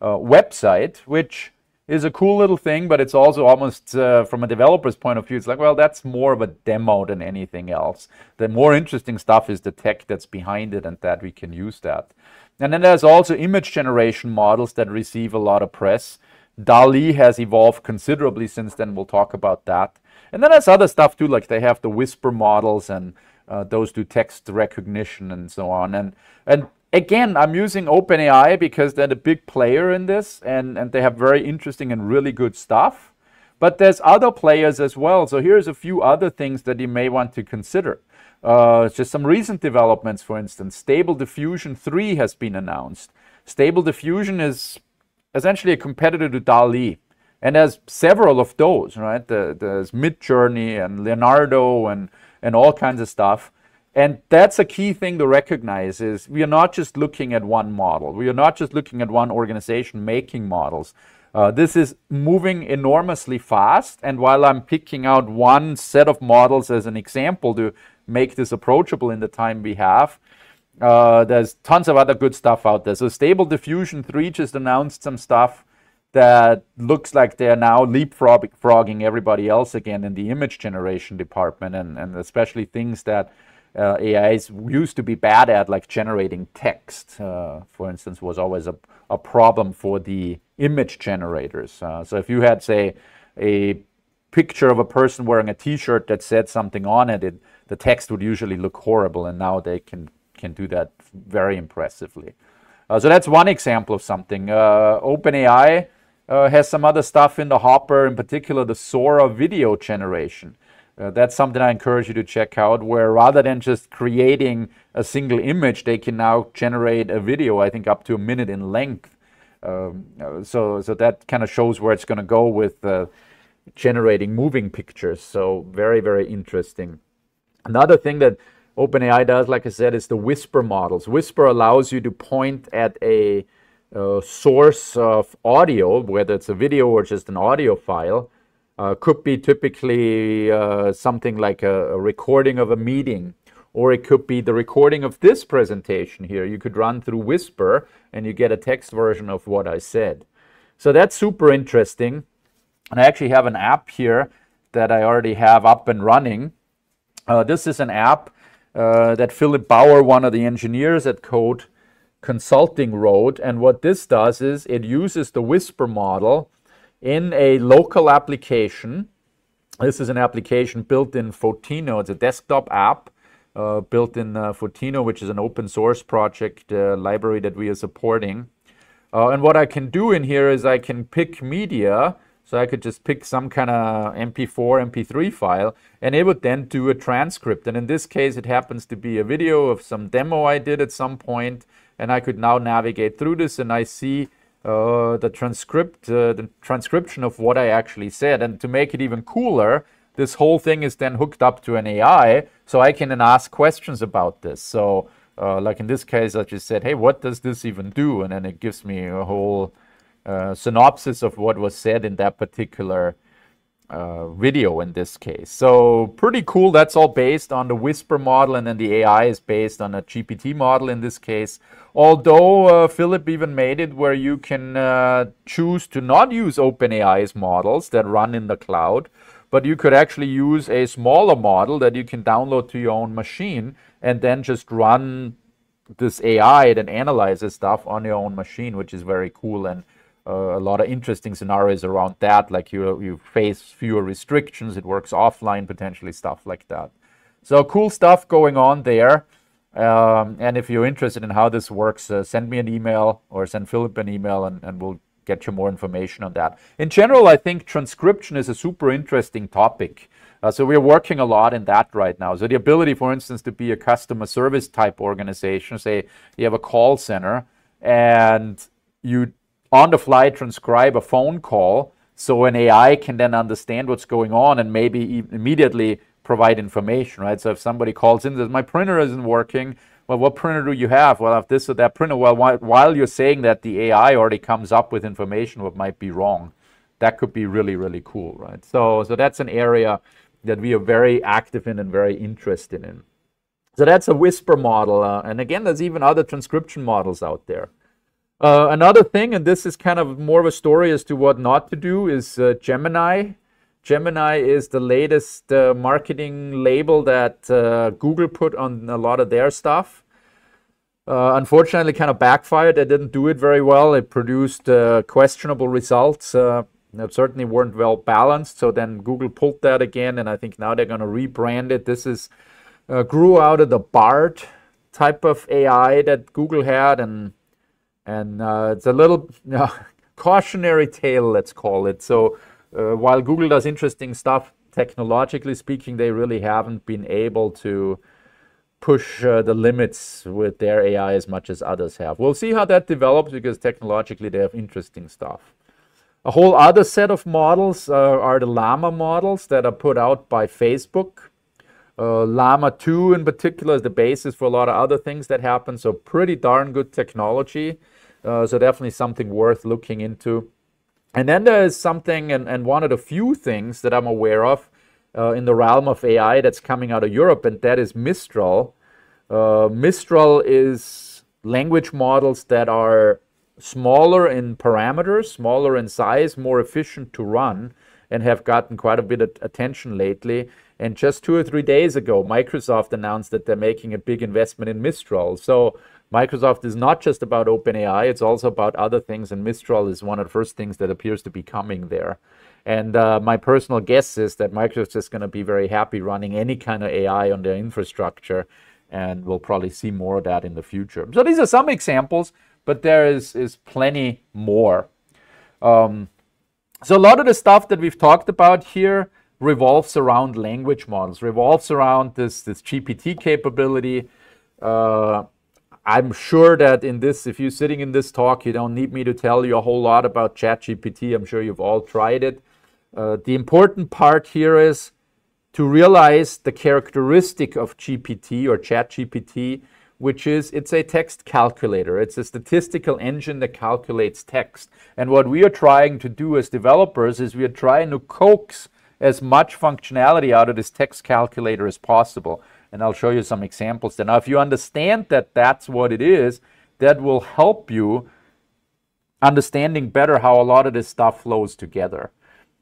uh, website, which is a cool little thing, but it's also almost uh, from a developer's point of view, it's like, well, that's more of a demo than anything else. The more interesting stuff is the tech that's behind it and that we can use that. And then there's also image generation models that receive a lot of press. DALL-E has evolved considerably since then. We'll talk about that. And then there's other stuff too, like they have the Whisper models and uh, those do text recognition and so on. And and again, I'm using OpenAI because they're the big player in this, and and they have very interesting and really good stuff. But there's other players as well. So here's a few other things that you may want to consider. Uh, just some recent developments, for instance, Stable Diffusion 3 has been announced. Stable Diffusion is essentially a competitor to DALL-E. And there's several of those, right? The, there's Midjourney and Leonardo and and all kinds of stuff. And that's a key thing to recognize is we are not just looking at one model. We are not just looking at one organization making models. Uh, this is moving enormously fast. And while I'm picking out one set of models as an example to make this approachable in the time we have, uh, there's tons of other good stuff out there. So Stable Diffusion 3 just announced some stuff that looks like they're now leapfrogging everybody else again in the image generation department, and, and especially things that uh, AIs used to be bad at, like generating text, uh, for instance, was always a, a problem for the image generators. Uh, so if you had, say, a picture of a person wearing a T-shirt that said something on it, it, the text would usually look horrible, and now they can can do that very impressively. Uh, so that's one example of something. Uh, OpenAI uh, has some other stuff in the hopper, in particular the Sora video generation. Uh, that's something I encourage you to check out, where rather than just creating a single image, they can now generate a video, I think up to a minute in length. Um, uh, so, so that kind of shows where it's going to go with uh, generating moving pictures. So very, very interesting. Another thing that OpenAI does, like I said, is the Whisper models. Whisper allows you to point at a uh, source of audio, whether it's a video or just an audio file. Uh, could be typically uh, something like a, a, recording of a meeting, or it could be the recording of this presentation here. You could run through Whisper and you get a text version of what I said. So that's super interesting. And I actually have an app here that I already have up and running. Uh, this is an app uh, that Philip Bauer, one of the engineers at Code Consulting, wrote. And what this does is it uses the Whisper model in a local application. This is an application built in Photino. It's a desktop app uh, built in uh, Photino, which is an open source project uh, library that we are supporting. Uh, and what I can do in here is I can pick media so I could just pick some kind of MP4, MP3 file, and it would then do a transcript. And in this case, it happens to be a video of some demo I did at some point, and I could now navigate through this and I see uh, the transcript, uh, the transcription of what I actually said. And to make it even cooler, this whole thing is then hooked up to an AI, so I can then ask questions about this. So, uh, like in this case, I just said, "Hey, what does this even do?" And then it gives me a whole uh, synopsis of what was said in that particular uh, video in this case. So pretty cool. That's all based on the Whisper model, and then the AI is based on a GPT model in this case. Although uh, Philip even made it where you can uh, choose to not use OpenAI's models that run in the cloud, but you could actually use a smaller model that you can download to your own machine and then just run this AI that analyzes stuff on your own machine, which is very cool and uh, a lot of interesting scenarios around that, like you you face fewer restrictions, it works offline potentially, stuff like that. So cool stuff going on there. Um, and if you're interested in how this works, uh, send me an email or send Philip an email, and, and we'll get you more information on that. In general, I think transcription is a super interesting topic. Uh, so we're working a lot in that right now. So the ability, for instance, to be a customer service type organization, say you have a call center and you on the fly transcribe a phone call so an AI can then understand what's going on and maybe immediately provide information, right? So if somebody calls in says, my printer isn't working, well, what printer do you have? Well, I have this or that printer. Well, while you're saying that, the AI already comes up with information what might be wrong. That could be really, really cool, right? So, so that's an area that we are very active in and very interested in. So that's a whisper model. Uh, and again, there's even other transcription models out there. Uh, another thing, and this is kind of more of a story as to what not to do, is uh, Gemini. Gemini is the latest uh, marketing label that uh, Google put on a lot of their stuff. Uh, unfortunately, kind of backfired. They didn't do it very well. It produced uh, questionable results that certainly weren't well balanced. So then Google pulled that again, and I think now they're going to rebrand it. This is grew out of the Bard type of AI that Google had, and and uh, it's a little uh, cautionary tale, let's call it. So uh, while Google does interesting stuff, technologically speaking, they really haven't been able to push uh, the limits with their AI as much as others have. We'll see how that develops because technologically they have interesting stuff. A whole other set of models are the Llama models that are put out by Facebook. Uh, Llama 2 in particular is the basis for a lot of other things that happen. So pretty darn good technology. Uh, so definitely something worth looking into. And then there is something, and, and one of the few things that I'm aware of uh, in the realm of AI that's coming out of Europe, and that is Mistral. Uh, Mistral is language models that are smaller in parameters, smaller in size, more efficient to run, and have gotten quite a bit of attention lately. And just two or three days ago, Microsoft announced that they're making a big investment in Mistral. So Microsoft is not just about OpenAI, it's also about other things, and Mistral is one of the first things that appears to be coming there. And uh, my personal guess is that Microsoft is going to be very happy running any kind of AI on their infrastructure, and we'll probably see more of that in the future. So these are some examples, but there is, is plenty more. Um, so a lot of the stuff that we've talked about here revolves around language models, revolves around this, this GPT capability. Uh, I'm sure that in this, if you're sitting in this talk, you don't need me to tell you a whole lot about ChatGPT. I'm sure you've all tried it. Uh, the important part here is to realize the characteristic of GPT or ChatGPT, which is it's a text calculator. It's a statistical engine that calculates text. And what we are trying to do as developers is we are trying to coax as much functionality out of this text calculator as possible and I'll show you some examples then. Now, if you understand that that's what it is, that will help you understanding better how a lot of this stuff flows together.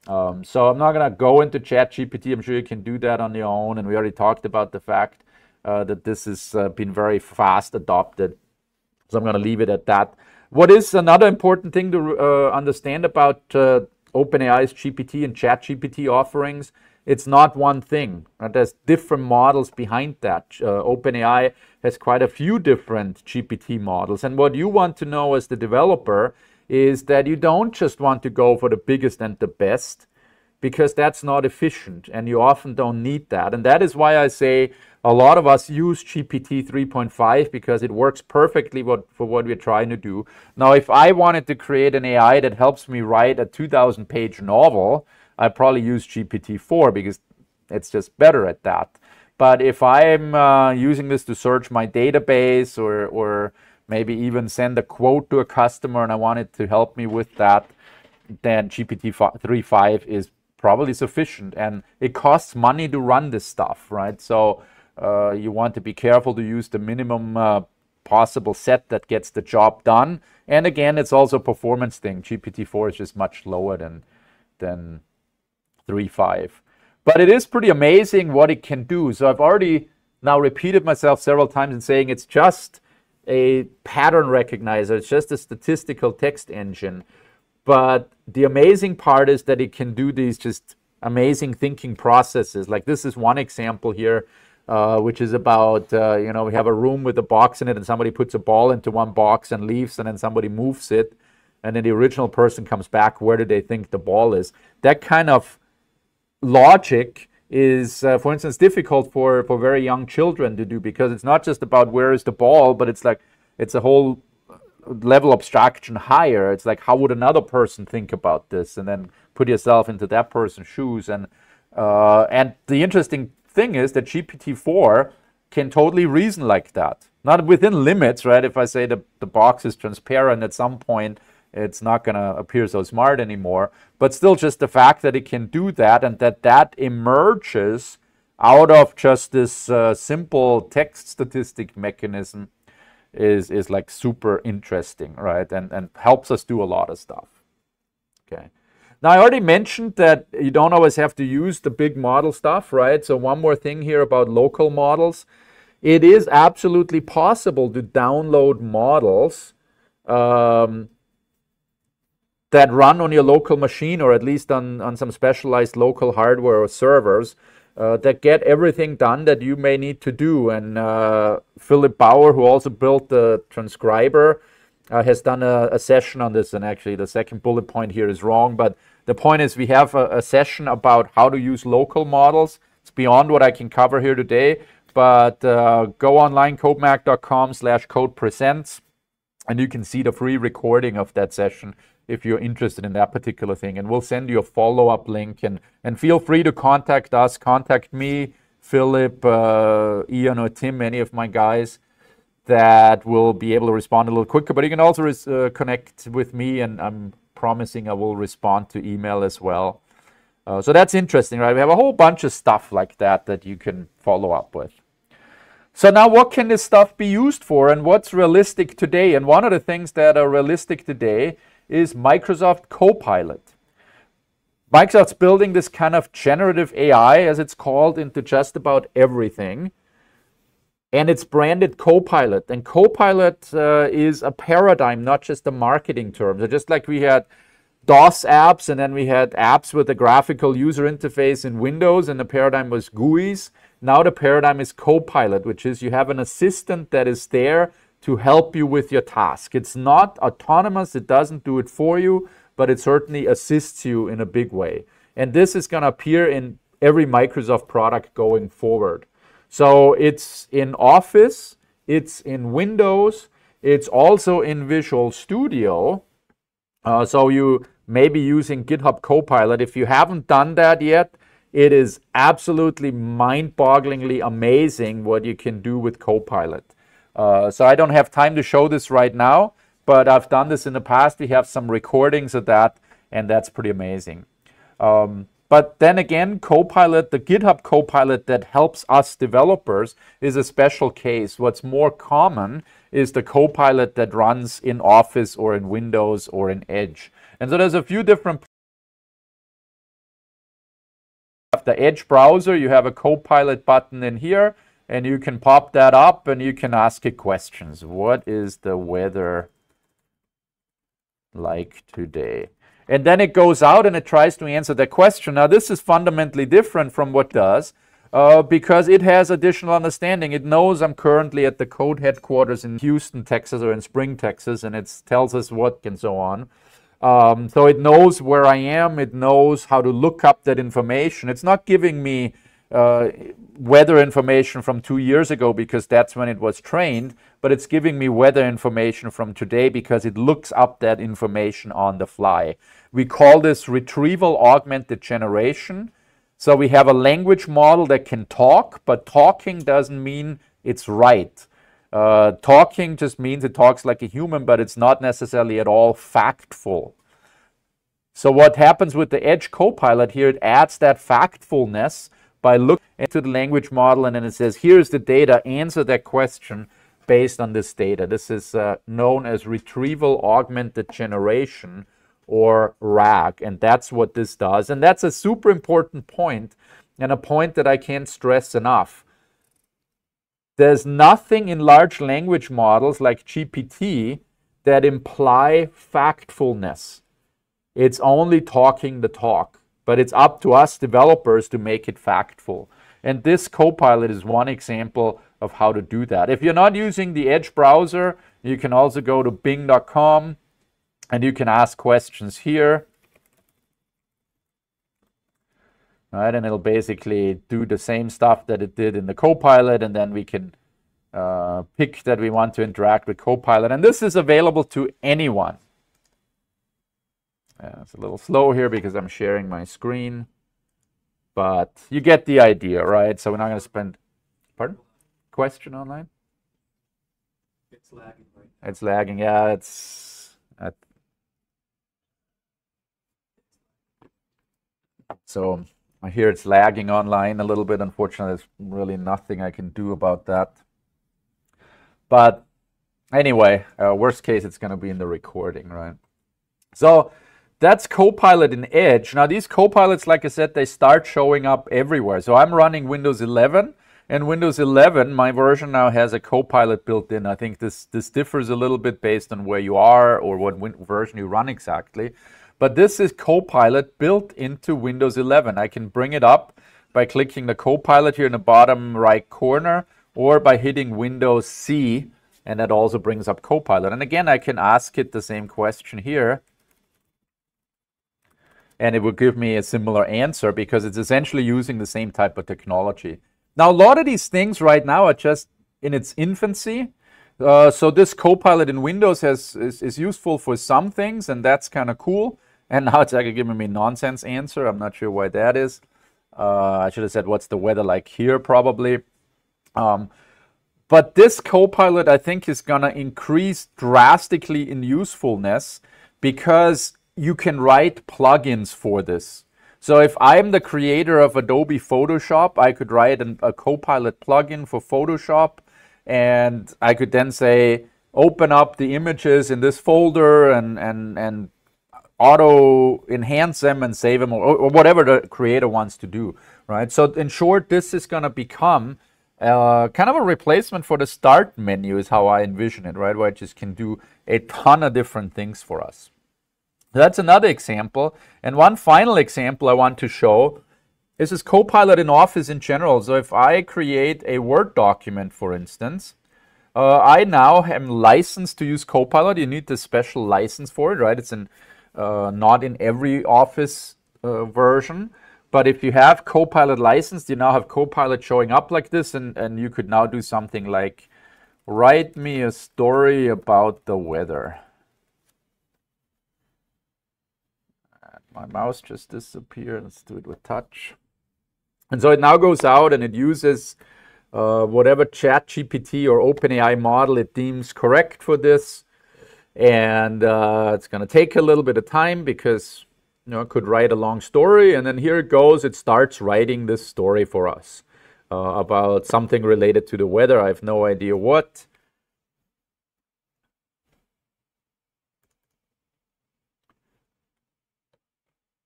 Um, so I'm not going to go into ChatGPT. I'm sure you can do that on your own. And we already talked about the fact uh, that this has uh, been very fast adopted. So I'm going to leave it at that. What is another important thing to uh, understand about uh, OpenAI's GPT and ChatGPT offerings it's not one thing. Right? There's different models behind that. Uh, OpenAI has quite a few different GPT models. And what you want to know as the developer is that you don't just want to go for the biggest and the best because that's not efficient and you often don't need that. And that is why I say a lot of us use GPT 3.5 because it works perfectly what, for what we're trying to do. Now, if I wanted to create an AI that helps me write a 2,000 page novel, I probably use GPT-4 because it's just better at that. But if I'm uh, using this to search my database or, or maybe even send a quote to a customer and I want it to help me with that, then GPT-3.5 is probably sufficient. And it costs money to run this stuff, right? So uh, you want to be careful to use the minimum uh, possible set that gets the job done. And again, it's also a performance thing. GPT-4 is just much lower than, than 3.5. But it is pretty amazing what it can do. So I've already now repeated myself several times in saying it's just a pattern recognizer. It's just a statistical text engine. But the amazing part is that it can do these just amazing thinking processes. Like this is one example here, uh, which is about, uh, you know, we have a room with a box in it and somebody puts a ball into one box and leaves and then somebody moves it. And then the original person comes back. Where do they think the ball is? That kind of logic is, uh, for instance, difficult for, for very young children to do because it's not just about where is the ball, but it's like it's a whole level abstraction higher. It's like how would another person think about this, and then put yourself into that person's shoes. And uh, and the interesting thing is that GPT-4 can totally reason like that, not within limits, right? If I say the the box is transparent at some point it's not going to appear so smart anymore. But still, just the fact that it can do that and that that emerges out of just this uh, simple text statistic mechanism is is like super interesting, right? And and helps us do a lot of stuff. Okay. Now I already mentioned that you don't always have to use the big model stuff, right? So one more thing here about local models. It is absolutely possible to download models um, that run on your local machine or at least on, on some specialized local hardware or servers uh, that get everything done that you may need to do. And uh, Philip Bauer, who also built the transcriber, uh, has done a, a, session on this. And actually, the second bullet point here is wrong. But the point is, we have a, a session about how to use local models. It's beyond what I can cover here today. But uh, go online, codemag.com slash code presents, and you can see the free recording of that session if you're interested in that particular thing. And we'll send you a follow up link. And, and feel free to contact us, contact me, Philip, uh, Ian, or Tim, any of my guys that will be able to respond a little quicker. But you can also uh, connect with me, and I'm promising I will respond to email as well. Uh, so that's interesting, right? We have a whole bunch of stuff like that that you can follow up with. So now what can this stuff be used for and what's realistic today? And one of the things that are realistic today is Microsoft Copilot. Microsoft's building this kind of generative AI, as it's called, into just about everything. And it's branded Copilot. And Copilot uh, is a paradigm, not just a marketing term. So just like we had DOS apps and then we had apps with a graphical user interface in Windows, and the paradigm was GUIs. Now the paradigm is Copilot, which is you have an assistant that is there to help you with your task. It's not autonomous, it doesn't do it for you, but it certainly assists you in a big way. And this is going to appear in every Microsoft product going forward. So it's in Office, it's in Windows, it's also in Visual Studio. Uh, so you may be using GitHub Copilot. If you haven't done that yet, it is absolutely mind-bogglingly amazing what you can do with Copilot. Uh, so I don't have time to show this right now, but I've done this in the past. We have some recordings of that, and that's pretty amazing. Um, but then again, Copilot, the GitHub Copilot that helps us developers is a special case. What's more common is the Copilot that runs in Office or in Windows or in Edge. And so there's a few different the Edge browser, you have a Copilot button in here, and you can pop that up and you can ask it questions. What is the weather like today? And then it goes out and it tries to answer that question. Now, this is fundamentally different from what does uh, because it has additional understanding. It knows I'm currently at the code headquarters in Houston, Texas, or in Spring, Texas, and it tells us what and so on. Um, so it knows where I am. It knows how to look up that information. It's not giving me uh, weather information from two years ago because that's when it was trained, but it's giving me weather information from today because it looks up that information on the fly. We call this retrieval augmented generation. So we have a language model that can talk, but talking doesn't mean it's right. Uh, talking just means it talks like a human, but it's not necessarily at all factful. So what happens with the Edge Copilot here, it adds that factfulness by looking into the language model and then it says, here's the data, answer that question based on this data. This is uh, known as retrieval augmented generation or RAG, and that's what this does. And that's a super important point and a point that I can't stress enough. There's nothing in large language models like GPT that imply factfulness. It's only talking the talk but it's up to us developers to make it factful. And this Copilot is one example of how to do that. If you're not using the Edge browser, you can also go to bing.com and you can ask questions here. Right, and it'll basically do the same stuff that it did in the Copilot, and then we can uh, pick that we want to interact with Copilot. And this is available to anyone. Yeah, it's a little slow here because I'm sharing my screen, but you get the idea, right? So we're not going to spend, pardon? Question online? It's lagging, right? It's lagging, yeah, it's, at, so I hear it's lagging online a little bit. Unfortunately, there's really nothing I can do about that. But anyway, uh, worst case, it's going to be in the recording, right? So that's Copilot in Edge. Now these Copilots, like I said, they start showing up everywhere. So I'm running Windows 11 and Windows 11, my version now has a Copilot built in. I think this, this differs a little bit based on where you are or what version you run exactly. But this is Copilot built into Windows 11. I can bring it up by clicking the Copilot here in the bottom right corner or by hitting Windows C and that also brings up Copilot. And again, I can ask it the same question here and it will give me a similar answer because it's essentially using the same type of technology. Now, a lot of these things right now are just in its infancy. Uh, so this Copilot in Windows has is, is useful for some things, and that's kind of cool. And now it's actually giving me nonsense answer. I'm not sure why that is. Uh, I should have said, what's the weather like here, probably. Um, but this Copilot, I think, is going to increase drastically in usefulness because you can write plugins for this. So if I'm the creator of Adobe Photoshop, I could write an, a Copilot plugin for Photoshop, and I could then say, open up the images in this folder and, and, and auto enhance them and save them or, or, whatever the creator wants to do, right? So in short, this is going to become uh, kind of a replacement for the start menu is how I envision it, right? Where it just can do a ton of different things for us. That's another example. And one final example I want to show is this Copilot in Office in general. So if I create a Word document, for instance, uh, I now am licensed to use Copilot. You need the special license for it, right? It's in, uh, not in every Office uh, version. But if you have Copilot licensed, you now have Copilot showing up like this, and, and you could now do something like write me a story about the weather. My mouse just disappeared. Let's do it with touch. And so it now goes out and it uses uh, whatever ChatGPT or OpenAI model it deems correct for this. And uh, it's going to take a little bit of time because you know, it could write a long story. And then here it goes. It starts writing this story for us uh, about something related to the weather. I have no idea what.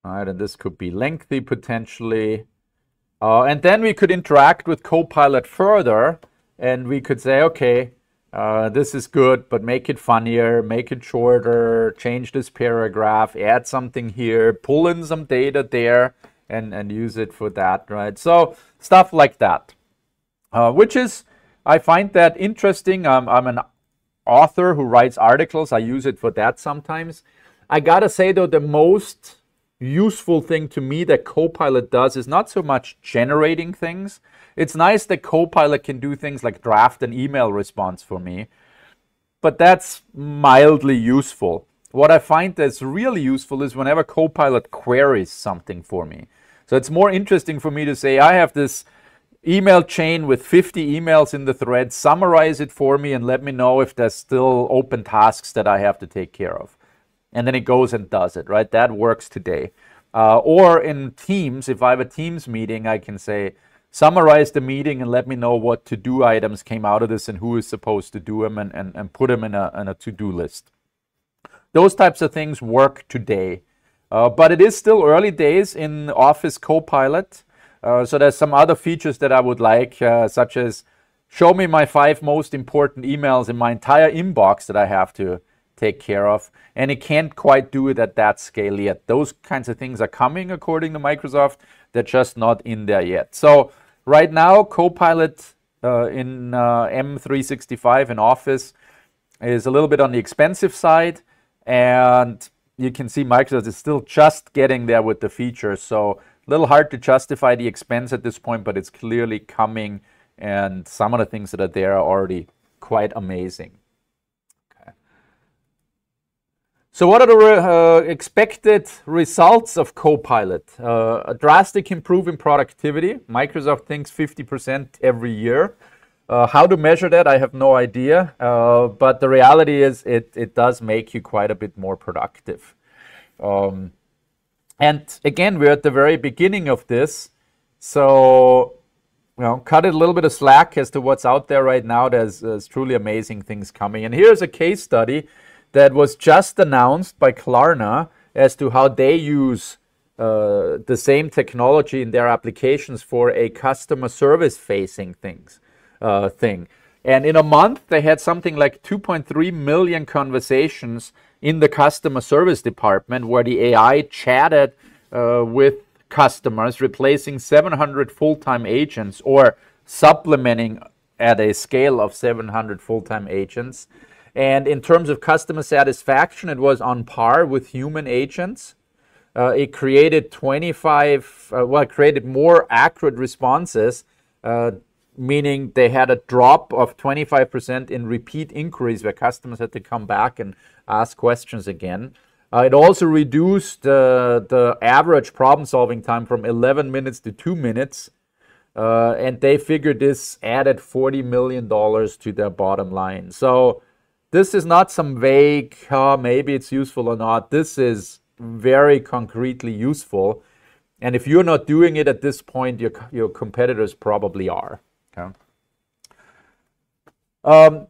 All right, and this could be lengthy potentially. Uh, and then we could interact with Copilot further and we could say, okay, uh, this is good, but make it funnier, make it shorter, change this paragraph, add something here, pull in some data there, and, and use it for that, right? So stuff like that, uh, which is, I find that interesting. Um, I'm an author who writes articles. I use it for that sometimes. I gotta say though, the most useful thing to me that Copilot does is not so much generating things. It's nice that Copilot can do things like draft an email response for me, but that's mildly useful. What I find that's really useful is whenever Copilot queries something for me. So it's more interesting for me to say, I have this email chain with 50 emails in the thread, summarize it for me and let me know if there's still open tasks that I have to take care of and then it goes and does it, right? That works today. Uh, or in Teams, if I have a Teams meeting, I can say, summarize the meeting and let me know what to do items came out of this and who is supposed to do them and, and, and put them in a, in a to do list. Those types of things work today. Uh, but it is still early days in Office Copilot. Uh, so there's some other features that I would like, uh, such as show me my five most important emails in my entire inbox that I have to take care of. And it can't quite do it at that scale yet. Those kinds of things are coming according to Microsoft. They're just not in there yet. So right now, Copilot uh, in uh, M365 in Office is a little bit on the expensive side. And you can see Microsoft is still just getting there with the features. So a little hard to justify the expense at this point, but it's clearly coming. And some of the things that are there are already quite amazing. So what are the uh, expected results of Copilot? Uh, a drastic improvement in productivity. Microsoft thinks 50% every year. Uh, how to measure that, I have no idea. Uh, but the reality is it, it does make you quite a bit more productive. Um, and again, we're at the very beginning of this. So, you know, cut it a little bit of slack as to what's out there right now. There's, there's truly amazing things coming. And here's a case study that was just announced by Klarna as to how they use uh, the same technology in their applications for a customer service facing things uh, thing. And in a month, they had something like 2.3 million conversations in the customer service department where the AI chatted uh, with customers, replacing 700 full time agents or supplementing at a scale of 700 full time agents. And in terms of customer satisfaction, it was on par with human agents. Uh, it created 25, uh, well, it created more accurate responses, uh, meaning they had a drop of 25% in repeat inquiries where customers had to come back and ask questions again. Uh, it also reduced uh, the average problem solving time from 11 minutes to two minutes. Uh, and they figured this added $40 million to their bottom line. So, this is not some vague, oh, maybe it's useful or not. This is very concretely useful. And if you're not doing it at this point, your, your competitors probably are. Okay. Um,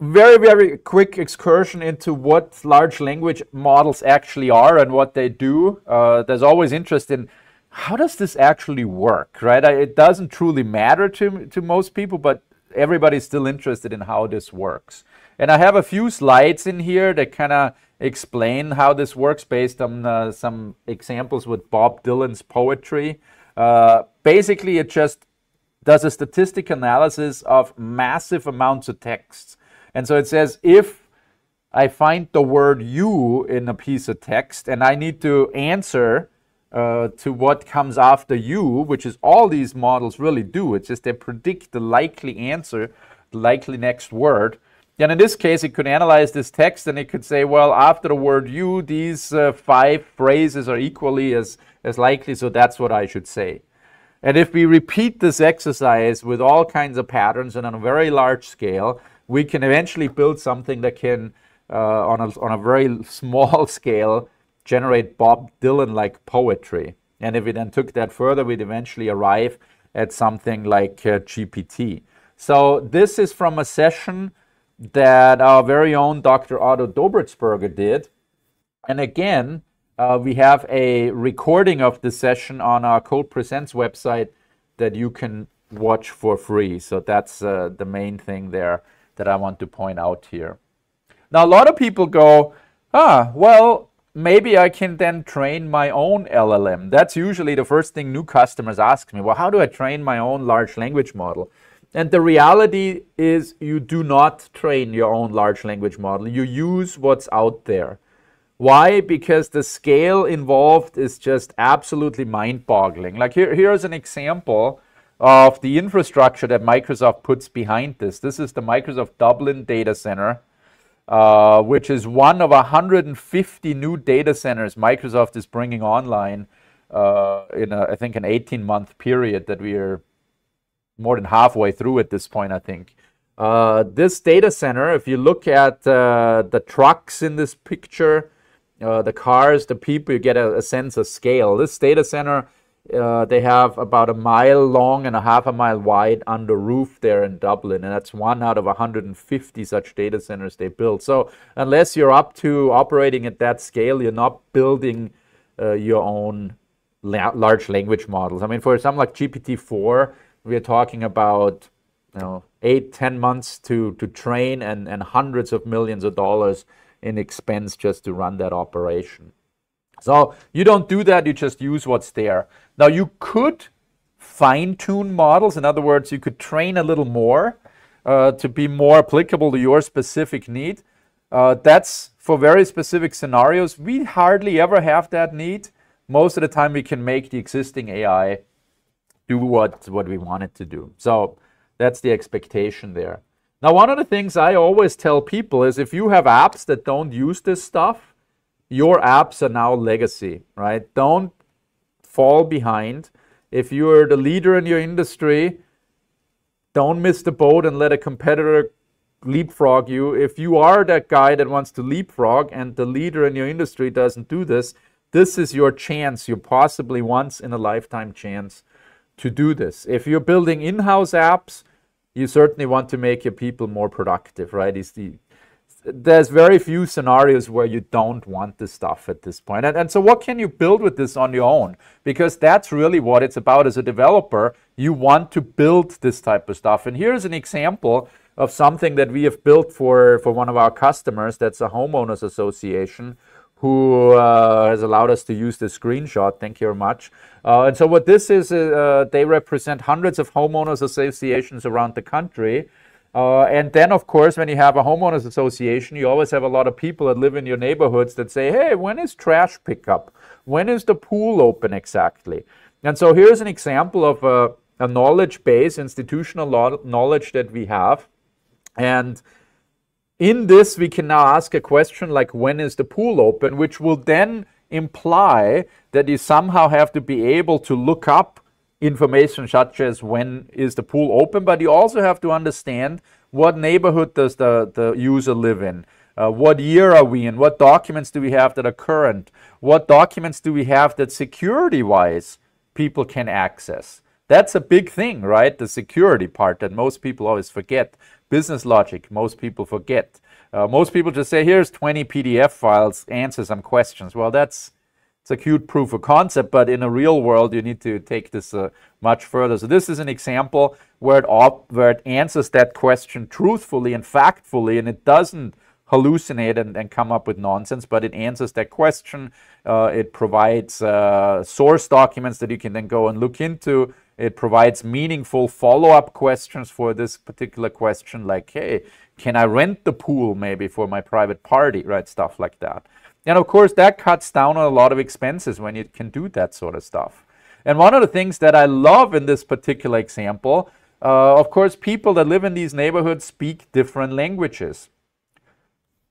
very, very quick excursion into what large language models actually are and what they do. Uh, there's always interest in how does this actually work, right? It doesn't truly matter to, to most people, but everybody's still interested in how this works. And I have a few slides in here that kind of explain how this works based on uh, some examples with Bob Dylan's poetry. Uh, basically, it just does a statistic analysis of massive amounts of text. And so it says if I find the word you in a piece of text and I need to answer uh, to what comes after you, which is all these models really do. It's just they predict the likely answer, the likely next word. Then in this case, it could analyze this text and it could say, well, after the word you, these uh, five phrases are equally as, as likely, so that's what I should say. And if we repeat this exercise with all kinds of patterns and on a very large scale, we can eventually build something that can, uh, on, a, on a very small scale, generate Bob Dylan like poetry. And if we then took that further, we'd eventually arrive at something like uh, GPT. So this is from a session that our very own Dr. Otto Dobretsberger did. And again, uh, we have a recording of the session on our Code Presents website that you can watch for free. So that's uh, the main thing there that I want to point out here. Now, a lot of people go, ah, well, maybe I can then train my own LLM. That's usually the first thing new customers ask me. Well, how do I train my own large language model? And the reality is you do not train your own large language model. You use what's out there. Why? Because the scale involved is just absolutely mind-boggling. Like here, here's an example of the infrastructure that Microsoft puts behind this. This is the Microsoft Dublin data center uh, which is one of 150 new data centers Microsoft is bringing online uh, in, a, I think, an 18 month period that we are more than halfway through at this point, I think. Uh, this data center, if you look at uh, the trucks in this picture, uh, the cars, the people, you get a, a sense of scale. This data center uh, they have about a mile long and a half a mile wide under roof there in Dublin, and that's one out of 150 such data centers they build. So unless you're up to operating at that scale, you're not building uh, your own la large language models. I mean, for something like GPT-4, we're talking about you know eight, ten months to to train and and hundreds of millions of dollars in expense just to run that operation. So you don't do that, you just use what's there. Now you could fine tune models. In other words, you could train a little more uh, to be more applicable to your specific need. Uh, that's for very specific scenarios. We hardly ever have that need. Most of the time we can make the existing AI do what, what we want it to do. So that's the expectation there. Now, one of the things I always tell people is if you have apps that don't use this stuff, your apps are now legacy, right? Don't fall behind. If you're the leader in your industry, don't miss the boat and let a competitor leapfrog you. If you are that guy that wants to leapfrog and the leader in your industry doesn't do this, this is your chance, your possibly once in a lifetime chance to do this. If you're building in-house apps, you certainly want to make your people more productive, right? Is the there's very few scenarios where you don't want this stuff at this point. And, and so what can you build with this on your own? Because that's really what it's about as a developer. You want to build this type of stuff. And here's an example of something that we have built for, for one of our customers. That's a homeowners association who uh, has allowed us to use this screenshot. Thank you very much. Uh, and so what this is, uh, they represent hundreds of homeowners associations around the country. Uh, and then, of course, when you have a homeowners association, you always have a lot of people that live in your neighborhoods that say, hey, when is trash pickup? When is the pool open exactly? And so here's an example of a, a knowledge base, institutional knowledge that we have. And in this, we can now ask a question like, when is the pool open? Which will then imply that you somehow have to be able to look up information such as when is the pool open, but you also have to understand what neighborhood does the, the user live in. Uh, what year are we in? What documents do we have that are current? What documents do we have that security-wise people can access? That's a big thing, right? The security part that most people always forget. Business logic, most people forget. Uh, most people just say, here's 20 PDF files, answer some questions. Well, that's it's a cute proof of concept, but in a real world, you need to take this uh, much further. So this is an example where it, op- where it answers that question truthfully and factfully, and it doesn't hallucinate and, and come up with nonsense, but it answers that question. Uh, it provides uh, source documents that you can then go and look into. It provides meaningful follow-up questions for this particular question, like, hey, can I rent the pool maybe for my private party, right? Stuff like that. And of course, that cuts down on a lot of expenses when you can do that sort of stuff. And one of the things that I love in this particular example, uh, of course, people that live in these neighborhoods speak different languages.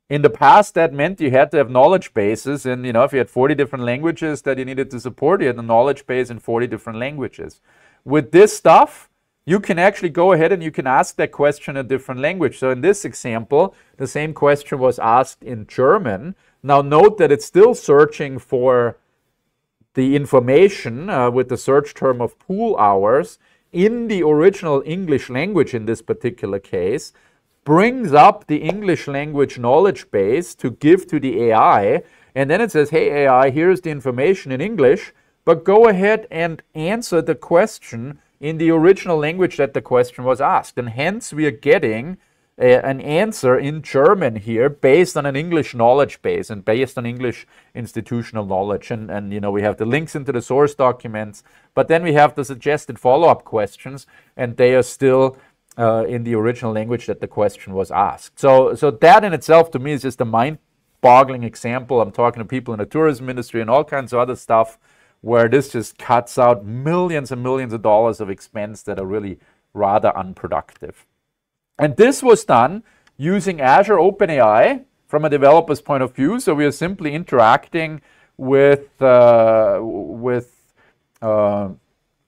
In the past, that meant you had to have knowledge bases, and you know, if you had 40 different languages that you needed to support, you had a knowledge base in 40 different languages. With this stuff, you can actually go ahead and you can ask that question in a different language. So in this example, the same question was asked in German, now note that it's still searching for the information uh, with the search term of pool hours in the original English language in this particular case, brings up the English language knowledge base to give to the AI, and then it says, hey AI, here's the information in English, but go ahead and answer the question in the original language that the question was asked. And hence we are getting an answer in German here based on an English knowledge base and based on English institutional knowledge. And, and you know, we have the links into the source documents, but then we have the suggested follow-up questions, and they are still uh, in the original language that the question was asked. So, so that in itself to me is just a mind-boggling example. I'm talking to people in the tourism industry and all kinds of other stuff where this just cuts out millions and millions of dollars of expense that are really rather unproductive. And this was done using Azure OpenAI from a developer's point of view. So we are simply interacting with, uh, with uh,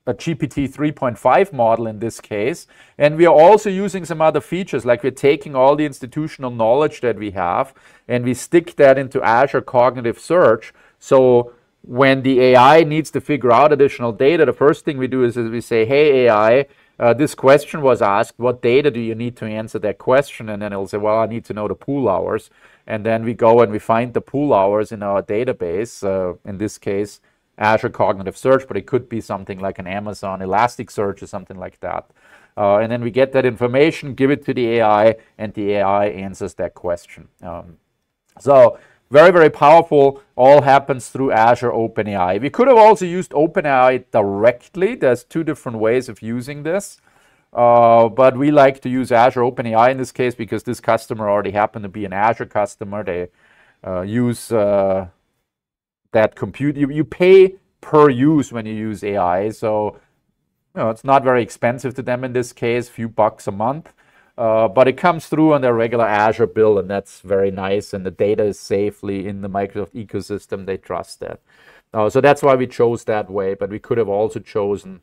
a GPT 3.5 model in this case. And we are also using some other features, like we're taking all the institutional knowledge that we have and we stick that into Azure Cognitive Search. So when the AI needs to figure out additional data, the first thing we do is, is we say, hey, AI, uh, this question was asked, what data do you need to answer that question? And then it'll say, well, I need to know the pool hours. And then we go and we find the pool hours in our database, uh, in this case, Azure Cognitive Search, but it could be something like an Amazon Elasticsearch or something like that. Uh, and then we get that information, give it to the AI, and the AI answers that question. Um, so very, very powerful. All happens through Azure OpenAI. We could have also used OpenAI directly. There's two different ways of using this. Uh, but we like to use Azure OpenAI in this case because this customer already happened to be an Azure customer. They uh, use uh, that compute. You, you pay per use when you use AI. So you know, it's not very expensive to them in this case, few bucks a month. Uh, but it comes through on their regular Azure bill, and that's very nice. And the data is safely in the Microsoft ecosystem. They trust that. Uh, so that's why we chose that way. But we could have also chosen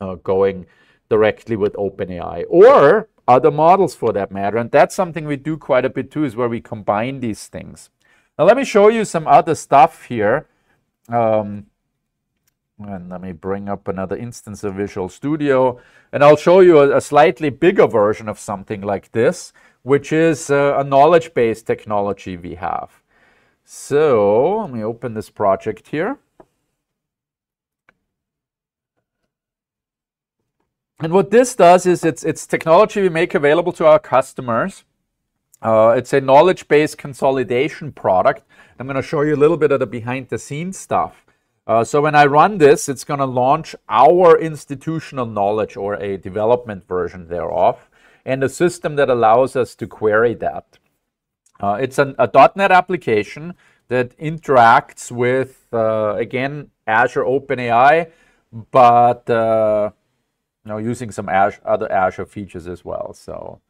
uh, going directly with OpenAI or other models for that matter. And that's something we do quite a bit too, is where we combine these things. Now let me show you some other stuff here. Um, and let me bring up another instance of Visual Studio. And I'll show you a, a slightly bigger version of something like this, which is uh, a knowledge-based technology we have. So let me open this project here. And what this does is it's, it's technology we make available to our customers. Uh, it's a knowledge-based consolidation product. I'm going to show you a little bit of the behind-the-scenes stuff. Uh, so when I run this, it's going to launch our institutional knowledge or a development version thereof and a system that allows us to query that. Uh, it's an, a .NET application that interacts with, uh, again, Azure OpenAI, but uh, you know, using some Azure, other Azure features as well. So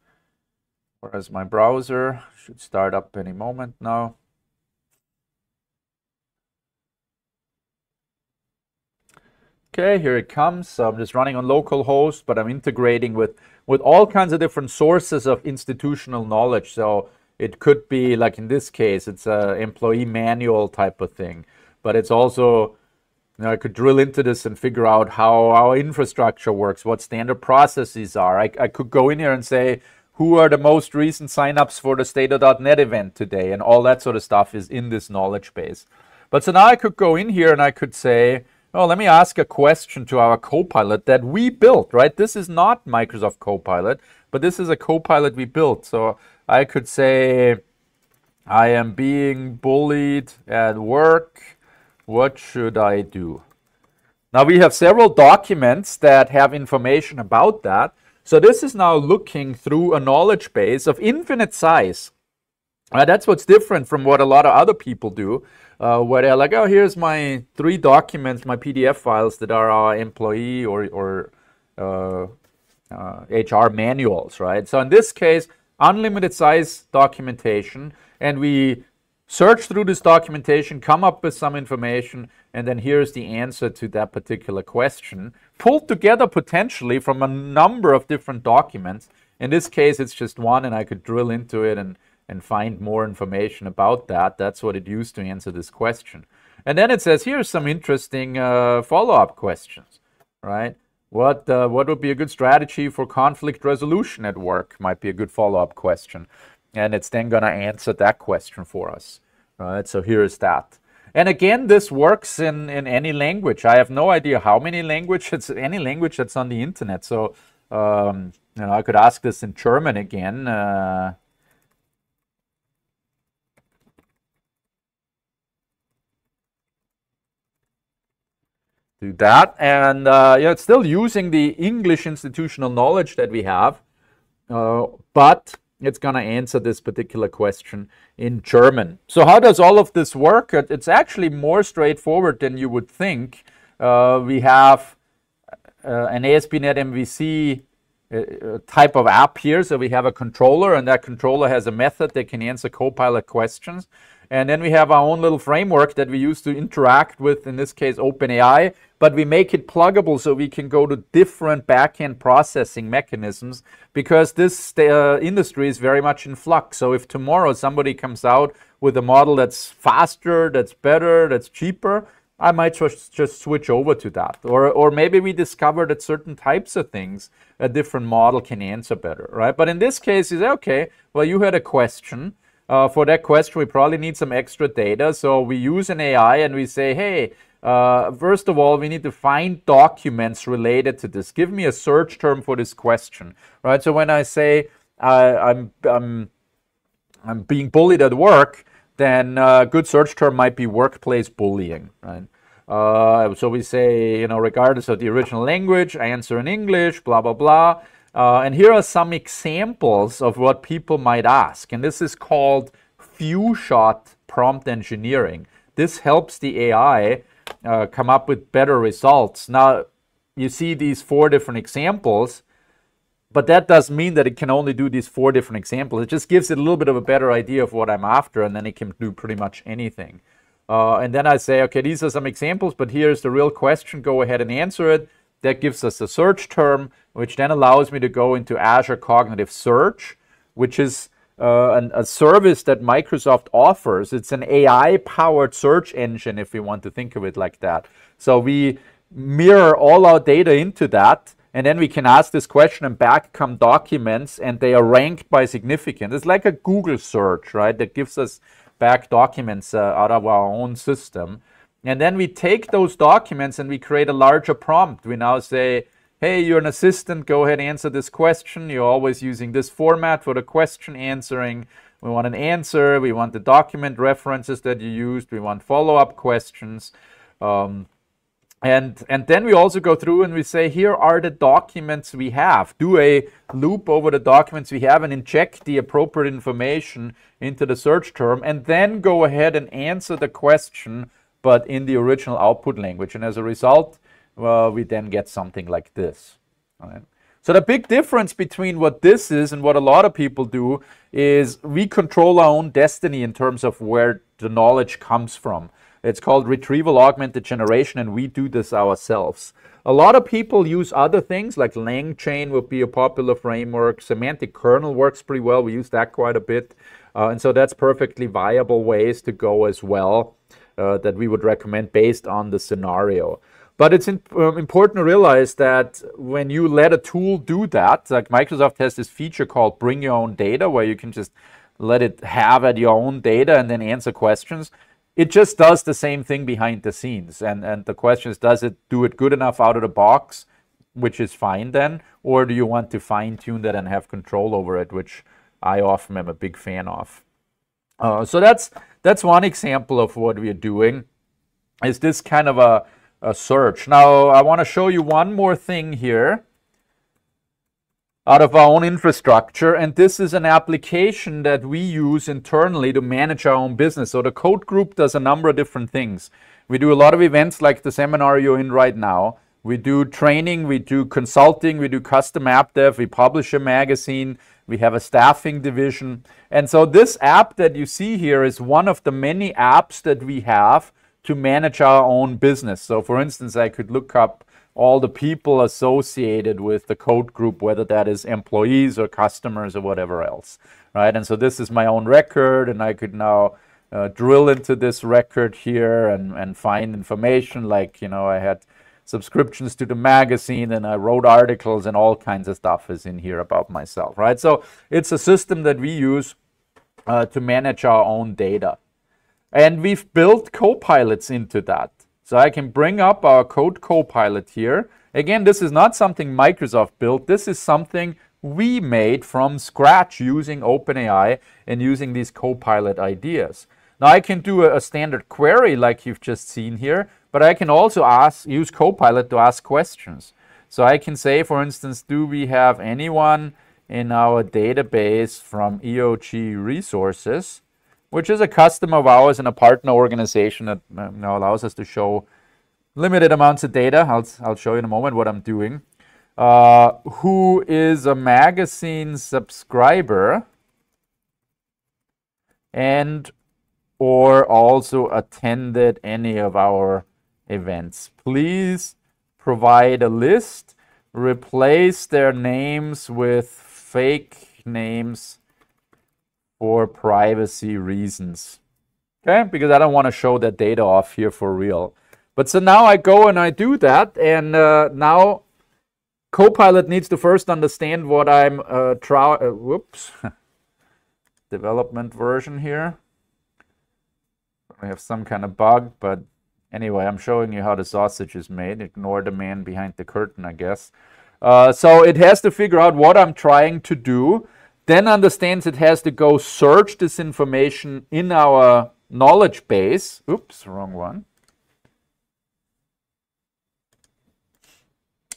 whereas my browser should start up any moment now. Okay, here it comes. So I'm just running on localhost, but I'm integrating with, with all kinds of different sources of institutional knowledge. So it could be, like in this case, it's a employee manual type of thing, but it's also you know, I could drill into this and figure out how our infrastructure works, what standard processes are. I, I could go in here and say, who are the most recent signups for the State of .NET event today, and all that sort of stuff is in this knowledge base. But so now I could go in here and I could say, oh, let me ask a question to our Copilot that we built, right? This is not Microsoft Copilot, but this is a Copilot we built. So I could say, I am being bullied at work. What should I do? Now we have several documents that have information about that. So this is now looking through a knowledge base of infinite size. Uh, that's what's different from what a lot of other people do, uh, where they're like, oh, here's my three documents, my PDF files that are our employee or, or uh, HR uh, manuals, right? So in this case, unlimited size documentation, and we search through this documentation, come up with some information, and then here's the answer to that particular question, pulled together potentially from a number of different documents. In this case, it's just one, and I could drill into it and, and find more information about that. That's what it used to answer this question. And then it says, here's some interesting uh, follow-up questions, right? What, uh, what would be a good strategy for conflict resolution at work? Might be a good follow-up question. And it's then going to answer that question for us. Right, so here is that. And again, this works in, in any language. I have no idea how many languages, any language that's on the internet. So, um, you know, I could ask this in German again. Uh, do that. And uh, yeah, it's still using the English institutional knowledge that we have, uh, but it's going to answer this particular question in German. So how does all of this work? It's actually more straightforward than you would think. Uh, we have uh, an ASP.NET MVC uh, type of app here. So we have a controller, and that controller has a method that can answer Copilot questions. And then we have our own little framework that we use to interact with, in this case, OpenAI, but we make it pluggable so we can go to different backend processing mechanisms because this uh, industry is very much in flux. So if tomorrow somebody comes out with a model that's faster, that's better, that's cheaper, I might just, just switch over to that. Or, or maybe we discover that certain types of things a different model can answer better, right? But in this case, say, okay, well, you had a question uh, for that question, we probably need some extra data. So we use an AI and we say, hey, uh, first of all, we need to find documents related to this. Give me a search term for this question, right? So when I say I'm, I'm, I'm being bullied at work, then a uh, good search term might be workplace bullying, right? Uh, so we say, you know, regardless of the original language, I answer in English, blah, blah, blah. Uh, and here are some examples of what people might ask. And this is called few shot prompt engineering. This helps the AI uh, come up with better results. Now, you see these four different examples, but that doesn't mean that it can only do these four different examples. It just gives it a little bit of a better idea of what I'm after, and then it can do pretty much anything. Uh, and then I say, okay, these are some examples, but here's the real question. Go ahead and answer it. That gives us a search term, which then allows me to go into Azure Cognitive Search, which is uh, an, a service that Microsoft offers. It's an AI powered search engine, if we want to think of it like that. So we mirror all our data into that. And then we can ask this question and back come documents and they are ranked by significance. It's like a Google search, right? That gives us back documents uh, out of our own system. And then we take those documents and we create a larger prompt. We now say, hey, you're an assistant, go ahead and answer this question. You're always using this format for the question answering. We want an answer. We want the document references that you used. We want follow-up questions. Um, and, and then we also go through and we say, here are the documents we have. Do a loop over the documents we have and inject the appropriate information into the search term. And then go ahead and answer the question but in the original output language. And as a result, well, we then get something like this. Right? So the big difference between what this is and what a lot of people do is we control our own destiny in terms of where the knowledge comes from. It's called retrieval augmented generation, and we do this ourselves. A lot of people use other things like LangChain would be a popular framework. Semantic kernel works pretty well. We use that quite a bit. Uh, and so that's perfectly viable ways to go as well. Uh, that we would recommend based on the scenario. But it's um, important to realize that when you let a tool do that, like Microsoft has this feature called Bring Your Own Data, where you can just let it have at your own data and then answer questions. It just does the same thing behind the scenes. And, and the question is, does it do it good enough out of the box, which is fine then, or do you want to fine tune that and have control over it, which I often am a big fan of. Uh, so that's that's one example of what we're doing. Is this kind of a, a search? Now I want to show you one more thing here out of our own infrastructure. And this is an application that we use internally to manage our own business. So the code group does a number of different things. We do a lot of events like the seminar you're in right now. We do training, we do consulting, we do custom app dev, we publish a magazine, we have a staffing division. And so this app that you see here is one of the many apps that we have to manage our own business. So for instance, I could look up all the people associated with the code group, whether that is employees or customers or whatever else, right? And so this is my own record, and I could now uh, drill into this record here and, and find information like, you know, I had subscriptions to the magazine and I wrote articles and all kinds of stuff is in here about myself, right? So it's a system that we use uh, to manage our own data. And we've built copilots into that. So I can bring up our code copilot here. Again, this is not something Microsoft built. This is something we made from scratch using OpenAI and using these copilot ideas. Now I can do a, a standard query like you've just seen here, but I can also ask use Copilot to ask questions. So I can say, for instance, do we have anyone in our database from EOG Resources which is a customer of ours and a partner organization that uh, you know, allows us to show limited amounts of data. I'll, I'll show you in a moment what I'm doing. Uh, who is a magazine subscriber and or also attended any of our events. Please provide a list, replace their names with fake names for privacy reasons. Okay, because I don't want to show that data off here for real. But so now I go and I do that, and uh, now Copilot needs to first understand what I'm uh. Uh, whoops, development version here. We have some kind of bug, but anyway, I'm showing you how the sausage is made. Ignore the man behind the curtain, I guess. Uh, so it has to figure out what I'm trying to do then understands it has to go search this information in our knowledge base. Oops, wrong one.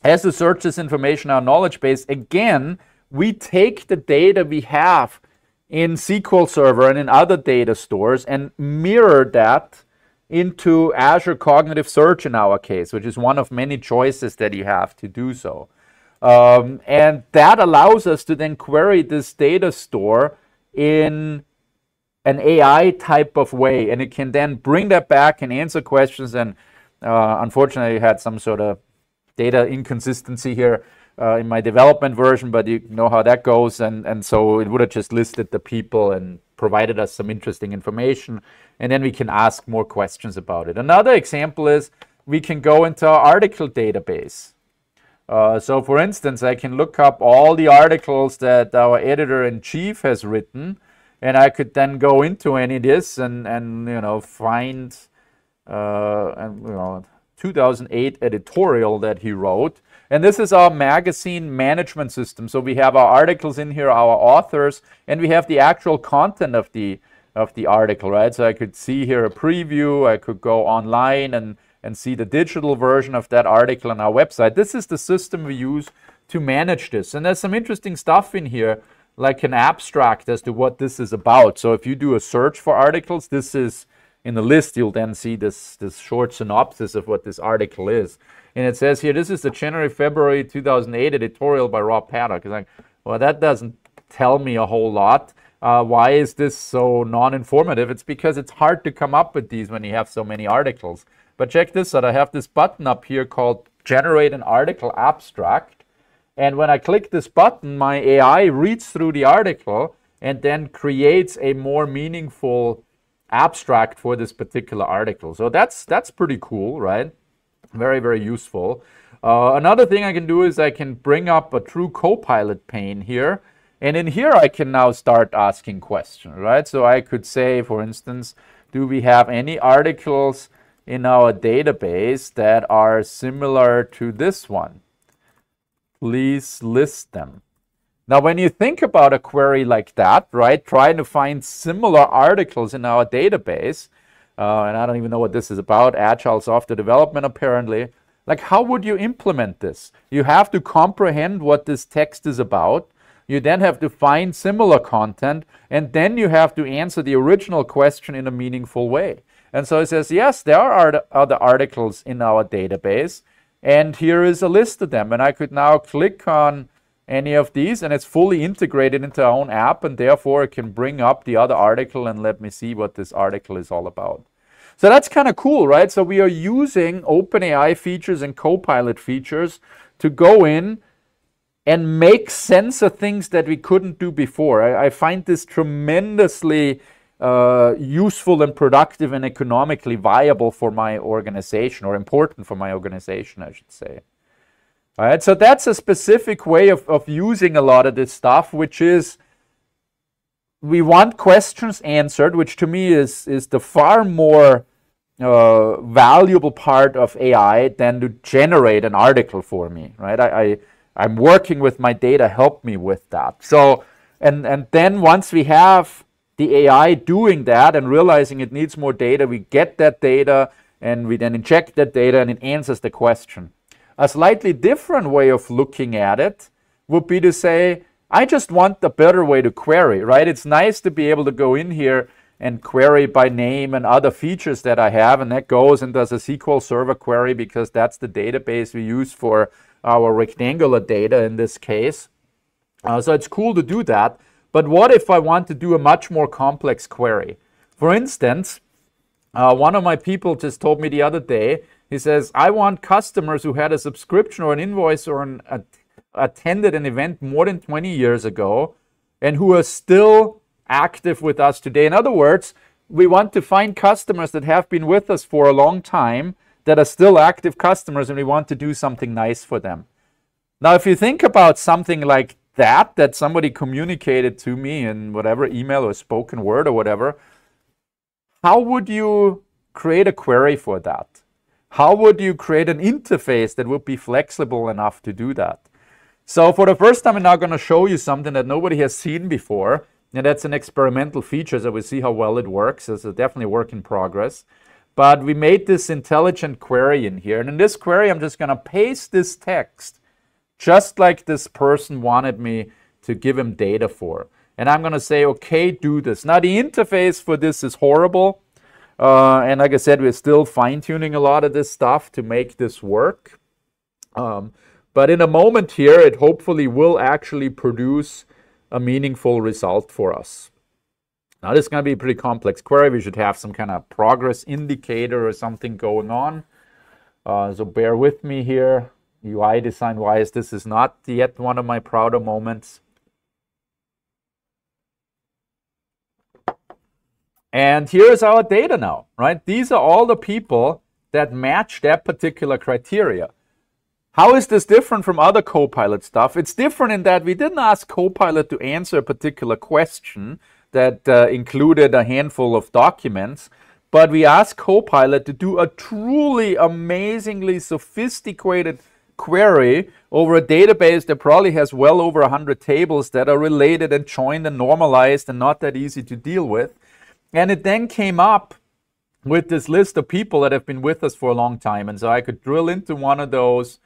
Has to search this information in our knowledge base. Again, we take the data we have in SQL Server and in other data stores and mirror that into Azure Cognitive Search in our case, which is one of many choices that you have to do so. Um, and that allows us to then query this data store in an AI type of way. And it can then bring that back and answer questions. And uh, unfortunately, I had some sort of data inconsistency here uh, in my development version, but you know how that goes. And, and so it would have just listed the people and provided us some interesting information. And then we can ask more questions about it. Another example is we can go into our article database. Uh, so for instance, I can look up all the articles that our editor-in-chief has written, and I could then go into any of this and, and you know, find uh, and, you know, 2008 editorial that he wrote. And this is our magazine management system. So we have our articles in here, our authors, and we have the actual content of the of the article, right? So I could see here a preview, I could go online and and see the digital version of that article on our website. This is the system we use to manage this. And there's some interesting stuff in here, like an abstract as to what this is about. So if you do a search for articles, this is in the list, you'll then see this, this short synopsis of what this article is. And it says here, this is the January, February 2008 editorial by Rod Paddock. It's like, well, that doesn't tell me a whole lot. Uh, why is this so non-informative? It's because it's hard to come up with these when you have so many articles. But check this out. I have this button up here called Generate an Article Abstract. And when I click this button, my AI reads through the article and then creates a more meaningful abstract for this particular article. So that's that's pretty cool, right? Very, very useful. Uh, another thing I can do is I can bring up a true Copilot pane here. And in here, I can now start asking questions, right? So I could say, for instance, do we have any articles in our database that are similar to this one? Please list them. Now, when you think about a query like that, right, trying to find similar articles in our database, uh, and I don't even know what this is about, agile software development apparently, like how would you implement this? You have to comprehend what this text is about. You then have to find similar content, and then you have to answer the original question in a meaningful way. And so it says, yes, there are other articles in our database, and here is a list of them. And I could now click on any of these and it's fully integrated into our own app and therefore it can bring up the other article and let me see what this article is all about. So that's kind of cool, right? So we are using OpenAI features and Copilot features to go in and make sense of things that we couldn't do before. I, I find this tremendously uh, useful and productive and economically viable for my organization or important for my organization, I should say. All right, so that's a specific way of, of using a lot of this stuff, which is we want questions answered, which to me is, is the far more uh, valuable part of AI than to generate an article for me, right? I, I, I'm working with my data, help me with that. So, and, and then once we have the AI doing that and realizing it needs more data, we get that data and we then inject that data and it answers the question. A slightly different way of looking at it would be to say, I just want a better way to query, right? It's nice to be able to go in here and query by name and other features that I have, and that goes and does a SQL Server query because that's the database we use for our rectangular data in this case. Uh, so it's cool to do that. But what if I want to do a much more complex query? For instance, uh, one of my people just told me the other day he says, I want customers who had a subscription or an invoice or an, a, attended an event more than 20 years ago and who are still active with us today. In other words, we want to find customers that have been with us for a long time that are still active customers and we want to do something nice for them. Now, if you think about something like that, that somebody communicated to me in whatever email or spoken word or whatever, how would you create a query for that? How would you create an interface that would be flexible enough to do that? So for the first time, I'm now going to show you something that nobody has seen before. And that's an experimental feature, so we see how well it works. It's a definitely work in progress. But we made this intelligent query in here. And in this query, I'm just going to paste this text just like this person wanted me to give him data for. And I'm going to say, okay, do this. Now, the interface for this is horrible. Uh, and like I said, we're still fine tuning a lot of this stuff to make this work. Um, but in a moment here, it hopefully will actually produce a meaningful result for us. Now, this is going to be a pretty complex query. We should have some kind of progress indicator or something going on. Uh, so bear with me here. UI design wise, this is not yet one of my prouder moments. And here's our data now, right? These are all the people that match that particular criteria. How is this different from other Copilot stuff? It's different in that we didn't ask Copilot to answer a particular question that uh, included a handful of documents, but we asked Copilot to do a truly amazingly sophisticated query over a database that probably has well over 100 tables that are related and joined and normalized and not that easy to deal with. And it then came up with this list of people that have been with us for a long time. And so I could drill into one of those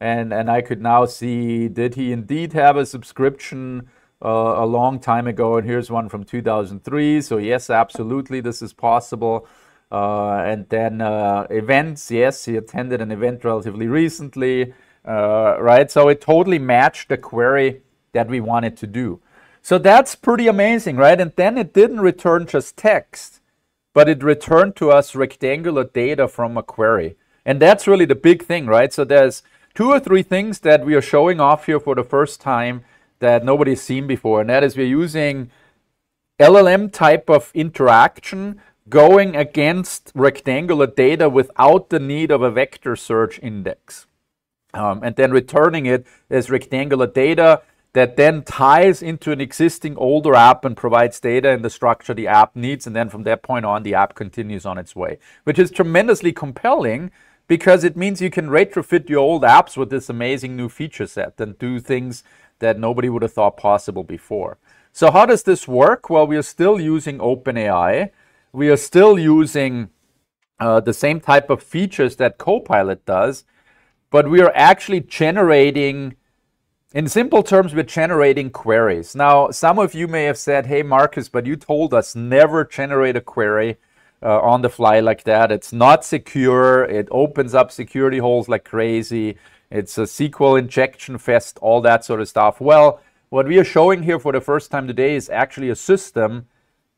and, and I could now see did he indeed have a subscription uh, a long time ago? And here's one from 2003. So, yes, absolutely, this is possible. Uh, and then uh, events, yes, he attended an event relatively recently, uh, right? So it totally matched the query that we wanted to do. So that's pretty amazing, right? And then it didn't return just text, but it returned to us rectangular data from a query. And that's really the big thing, right? So there's two or three things that we are showing off here for the first time that nobody's seen before. And that is we're using LLM type of interaction going against rectangular data without the need of a vector search index. Um, and then returning it as rectangular data that then ties into an existing older app and provides data in the structure the app needs. And then from that point on, the app continues on its way, which is tremendously compelling because it means you can retrofit your old apps with this amazing new feature set and do things that nobody would have thought possible before. So how does this work? Well, we are still using OpenAI. We are still using uh, the same type of features that Copilot does, but we are actually generating in simple terms, we're generating queries. Now, some of you may have said, hey, Markus, but you told us never generate a query uh, on the fly like that. It's not secure. It opens up security holes like crazy. It's a SQL injection fest, all that sort of stuff. Well, what we are showing here for the first time today is actually a system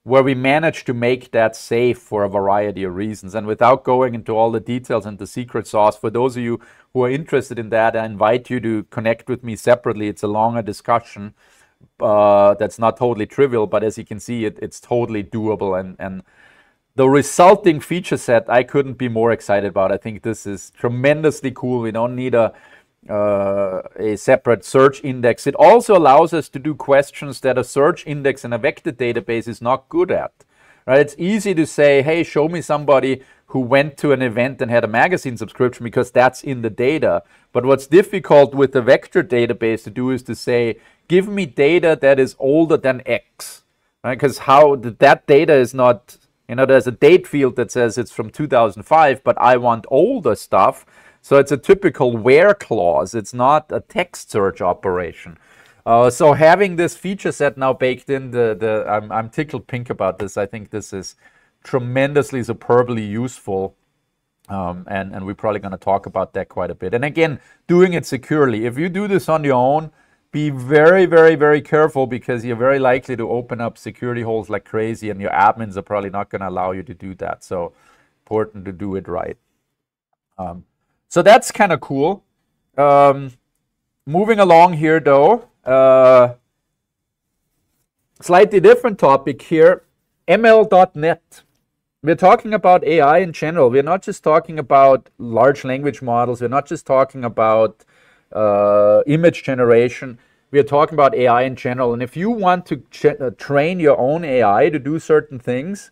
where we managed to make that safe for a variety of reasons. And without going into all the details and the secret sauce, for those of you who are interested in that, I invite you to connect with me separately. It's a longer discussion uh, that's not totally trivial, but as you can see, it, it's totally doable. And, and the resulting feature set, I couldn't be more excited about. I think this is tremendously cool. We don't need a uh, a separate search index. It also allows us to do questions that a search index in a vector database is not good at. Right? It's easy to say, hey, show me somebody who went to an event and had a magazine subscription because that's in the data. But what's difficult with the vector database to do is to say, give me data that is older than X. Right? Because how that data is not, you know, there's a date field that says it's from 2005, but I want older stuff. So it's a typical where clause. It's not a text search operation. Uh, so having this feature set now baked in, the, the I'm, I'm tickled pink about this. I think this is tremendously superbly useful. Um, and, and we're probably going to talk about that quite a bit. And again, doing it securely. If you do this on your own, be very, very, very careful because you're very likely to open up security holes like crazy, and your admins are probably not going to allow you to do that. So, important to do it right. Um, so that's kind of cool. Um, moving along here, though, uh, slightly different topic here ML.NET. We're talking about AI in general. We're not just talking about large language models, we're not just talking about uh, image generation. We are talking about AI in general. And if you want to uh, train your own AI to do certain things,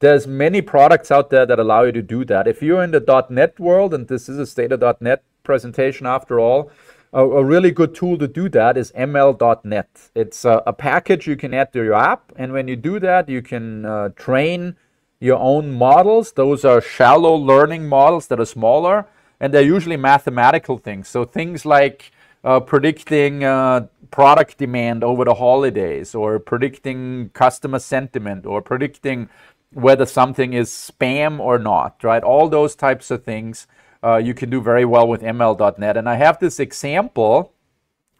there's many products out there that allow you to do that. If you're in the .NET world, and this is a state of .NET presentation after all, a, a really good tool to do that is ML.NET. It's a, a, package you can add to your app, and when you do that, you can uh, train your own models. Those are shallow learning models that are smaller, and they're usually mathematical things. So things like uh, predicting uh, product demand over the holidays, or predicting customer sentiment, or predicting whether something is spam or not, right? All those types of things uh, you can do very well with ML.NET. And I have this example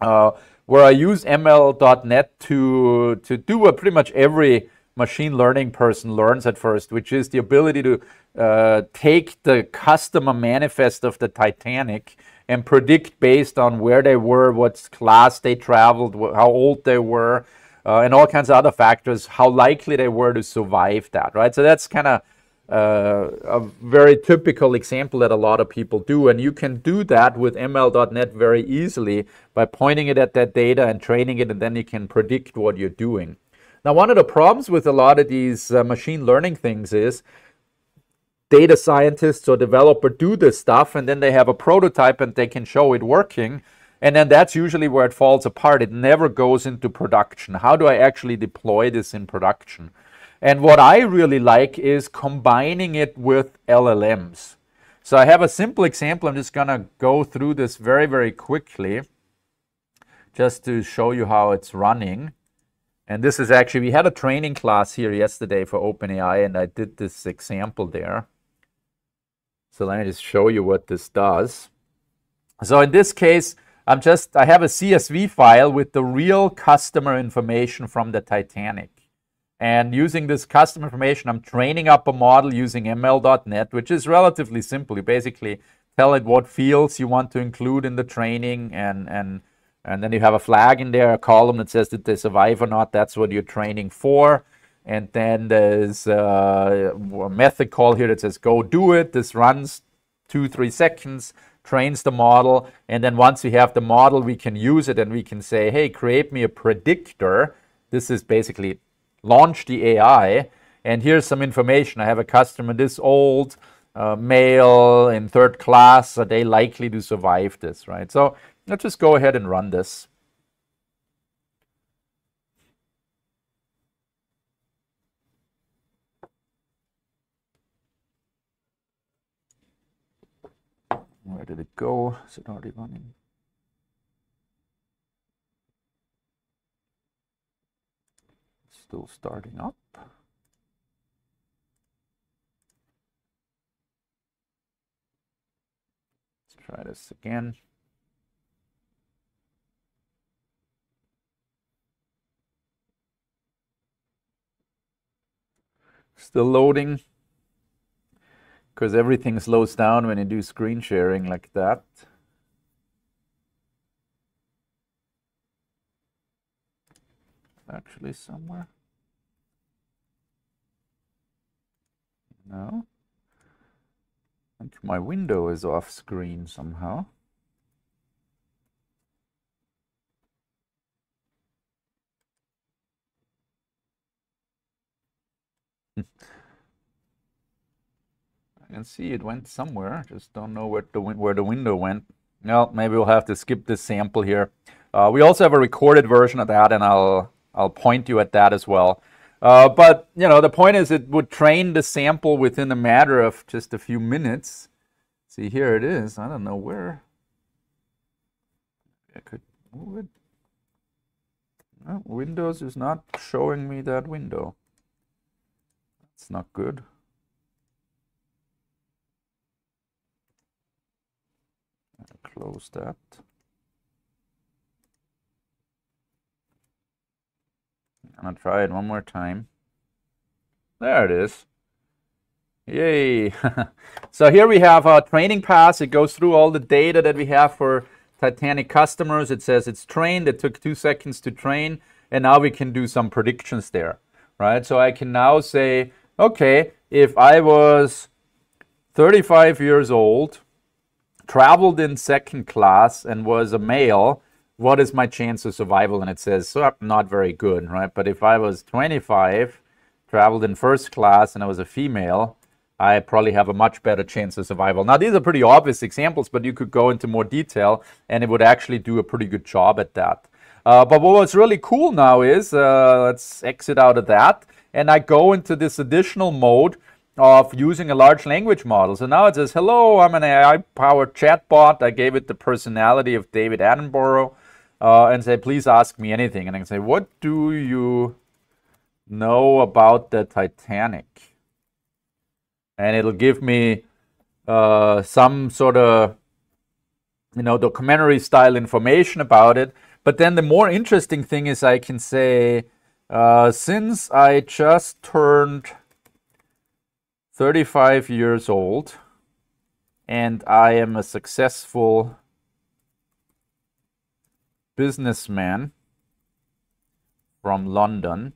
uh, where I use ML.NET to, to do what pretty much every machine learning person learns at first, which is the ability to uh, take the customer manifest of the Titanic and predict based on where they were, what class they traveled, how old they were, uh, and all kinds of other factors, how likely they were to survive that, right? So that's kind of uh, a very typical example that a lot of people do. And you can do that with ML.NET very easily by pointing it at that data and training it, and then you can predict what you're doing. Now, one of the problems with a lot of these uh, machine learning things is data scientists or developer do this stuff, and then they have a prototype and they can show it working and then that's usually where it falls apart. It never goes into production. How do I actually deploy this in production? And what I really like is combining it with LLMs. So I have a simple example. I'm just going to go through this very, very quickly just to show you how it's running. And this is actually, we had a training class here yesterday for OpenAI, and I did this example there. So let me just show you what this does. So in this case, I'm just, I have a CSV file with the real customer information from the Titanic. And using this customer information, I'm training up a model using ML.NET, which is relatively simple. You basically tell it what fields you want to include in the training, and, and, and then you have a flag in there, a column that says did they survive or not. That's what you're training for. And then there's uh, a method call here that says go do it. This runs two, three seconds, trains the model. And then once we have the model, we can use it and we can say, hey, create me a predictor. This is basically launch the AI. And here's some information. I have a customer this old, uh, male in third class. Are they likely to survive this, right? So let's just go ahead and run this. Where did it go? Is it already running? Still starting up. Let's try this again. Still loading because everything slows down when you do screen sharing like that. Actually, somewhere. No. I think my window is off screen somehow. Can see it went somewhere. Just don't know where the where the window went. Well, maybe we'll have to skip this sample here. Uh, we also have a recorded version of that, and I'll I'll point you at that as well. Uh, but you know, the point is, it would train the sample within a matter of just a few minutes. See, here it is. I don't know where. I could move it. Windows is not showing me that window. That's not good. Close that. I'm gonna try it one more time. There it is. Yay. so here we have our training pass. It goes through all the data that we have for Titanic customers. It says it's trained. It took two seconds to train. And now we can do some predictions there, right? So I can now say, okay, if I was 35 years old traveled in second class and was a male, what is my chance of survival? And it says, oh, not very good, right? But if I was 25, traveled in first class, and I was a female, I probably have a much better chance of survival. Now, these are pretty obvious examples, but you could go into more detail, and it would actually do a pretty good job at that. Uh, but what's really cool now is, uh, let's exit out of that, and I go into this additional mode of using a large language model. So now it says, hello, I'm an AI-powered chatbot. I gave it the personality of David Attenborough uh, and say, please ask me anything. And I can say, what do you know about the Titanic? And it'll give me uh, some sort of, you know, documentary style information about it. But then the more interesting thing is I can say, uh, since I just turned 35 years old and I am a successful businessman from London.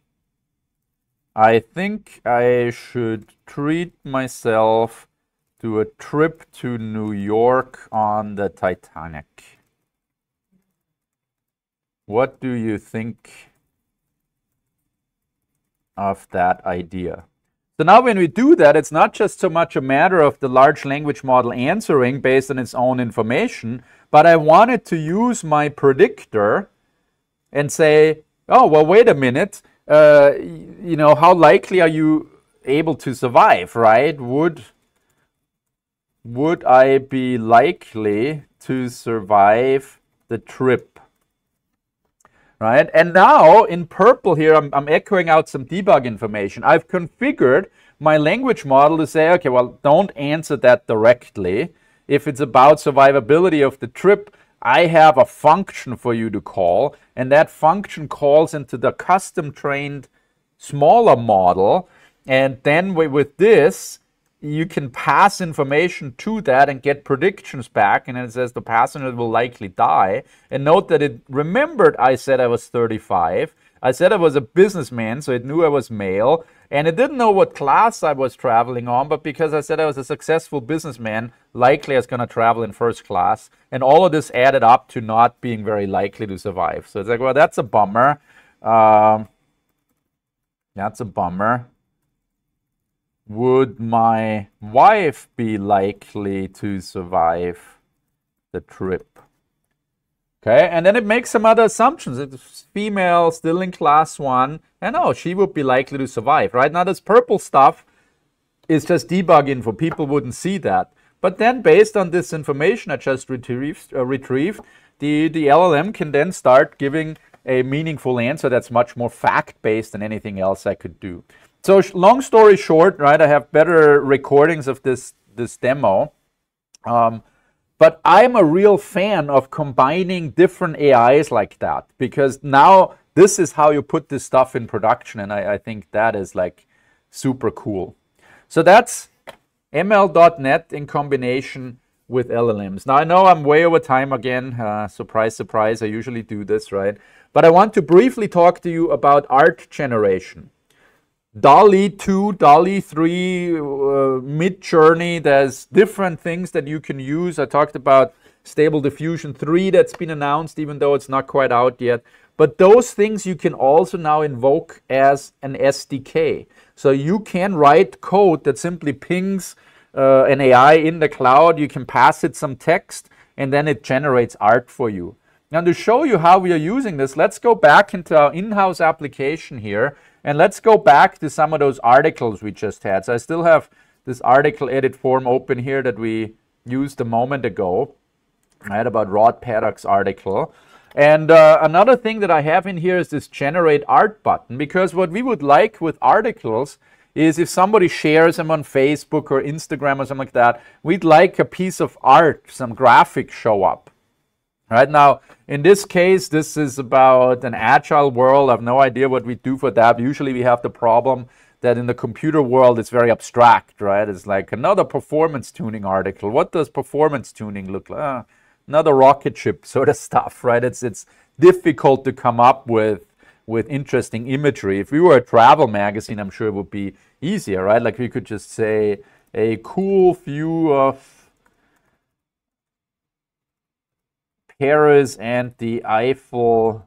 I think I should treat myself to a trip to New York on the Titanic. What do you think of that idea? So now when we do that, it's not just so much a matter of the large language model answering based on its own information, but I wanted to use my predictor and say, oh, well, wait a minute, uh, you know, how likely are you able to survive, right? Would, would I be likely to survive the trip? Right? And now in purple here, I'm, I'm echoing out some debug information. I've configured my language model to say, okay, well, don't answer that directly. If it's about survivability of the trip, I have a function for you to call, and that function calls into the custom trained smaller model. And then with this, you can pass information to that and get predictions back. And it says the passenger will likely die. And note that it remembered I said I was 35. I said I was a businessman, so it knew I was male, and it didn't know what class I was traveling on, but because I said I was a successful businessman, likely I was going to travel in first class. And all of this added up to not being very likely to survive. So it's like, well, that's a bummer. Um, that's a bummer. Would my wife be likely to survive the trip? Okay, and then it makes some other assumptions. It's female, still in class one, and oh, she would be likely to survive, right? Now, this purple stuff is just debugging for People wouldn't see that. But then, based on this information I just retrieved, uh, retrieved the, the LLM can then start giving a meaningful answer that's much more fact-based than anything else I could do. So, long story short, right, I have better recordings of this, this demo. Um, but I'm a real fan of combining different AIs like that because now this is how you put this stuff in production. And I, I think that is like super cool. So that's ML.NET in combination with LLMs. Now I know I'm way over time again. Uh, surprise, surprise. I usually do this, right? But I want to briefly talk to you about art generation. DALL-E 2, DALL-E 3, uh, Midjourney, there's different things that you can use. I talked about Stable Diffusion 3 that's been announced, even though it's not quite out yet. But those things you can also now invoke as an SDK. So you can write code that simply pings uh, an AI in the cloud. You can pass it some text, and then it generates art for you. Now, to show you how we are using this, let's go back into our in-house application here and let's go back to some of those articles we just had. So I still have this article edit form open here that we used a moment ago, right, about Rod Paddock's article. And uh, another thing that I have in here is this generate art button, because what we would like with articles is if somebody shares them on Facebook or Instagram or something like that, we'd like a piece of art, some graphics show up. Right now, in this case, this is about an agile world. I have no idea what we do for that. Usually we have the problem that in the computer world it's very abstract, right? It's like another performance tuning article. What does performance tuning look like? Uh, another rocket ship sort of stuff, right? It's it's difficult to come up with with interesting imagery. If we were a travel magazine, I'm sure it would be easier, right? Like we could just say a cool view of Paris and the Eiffel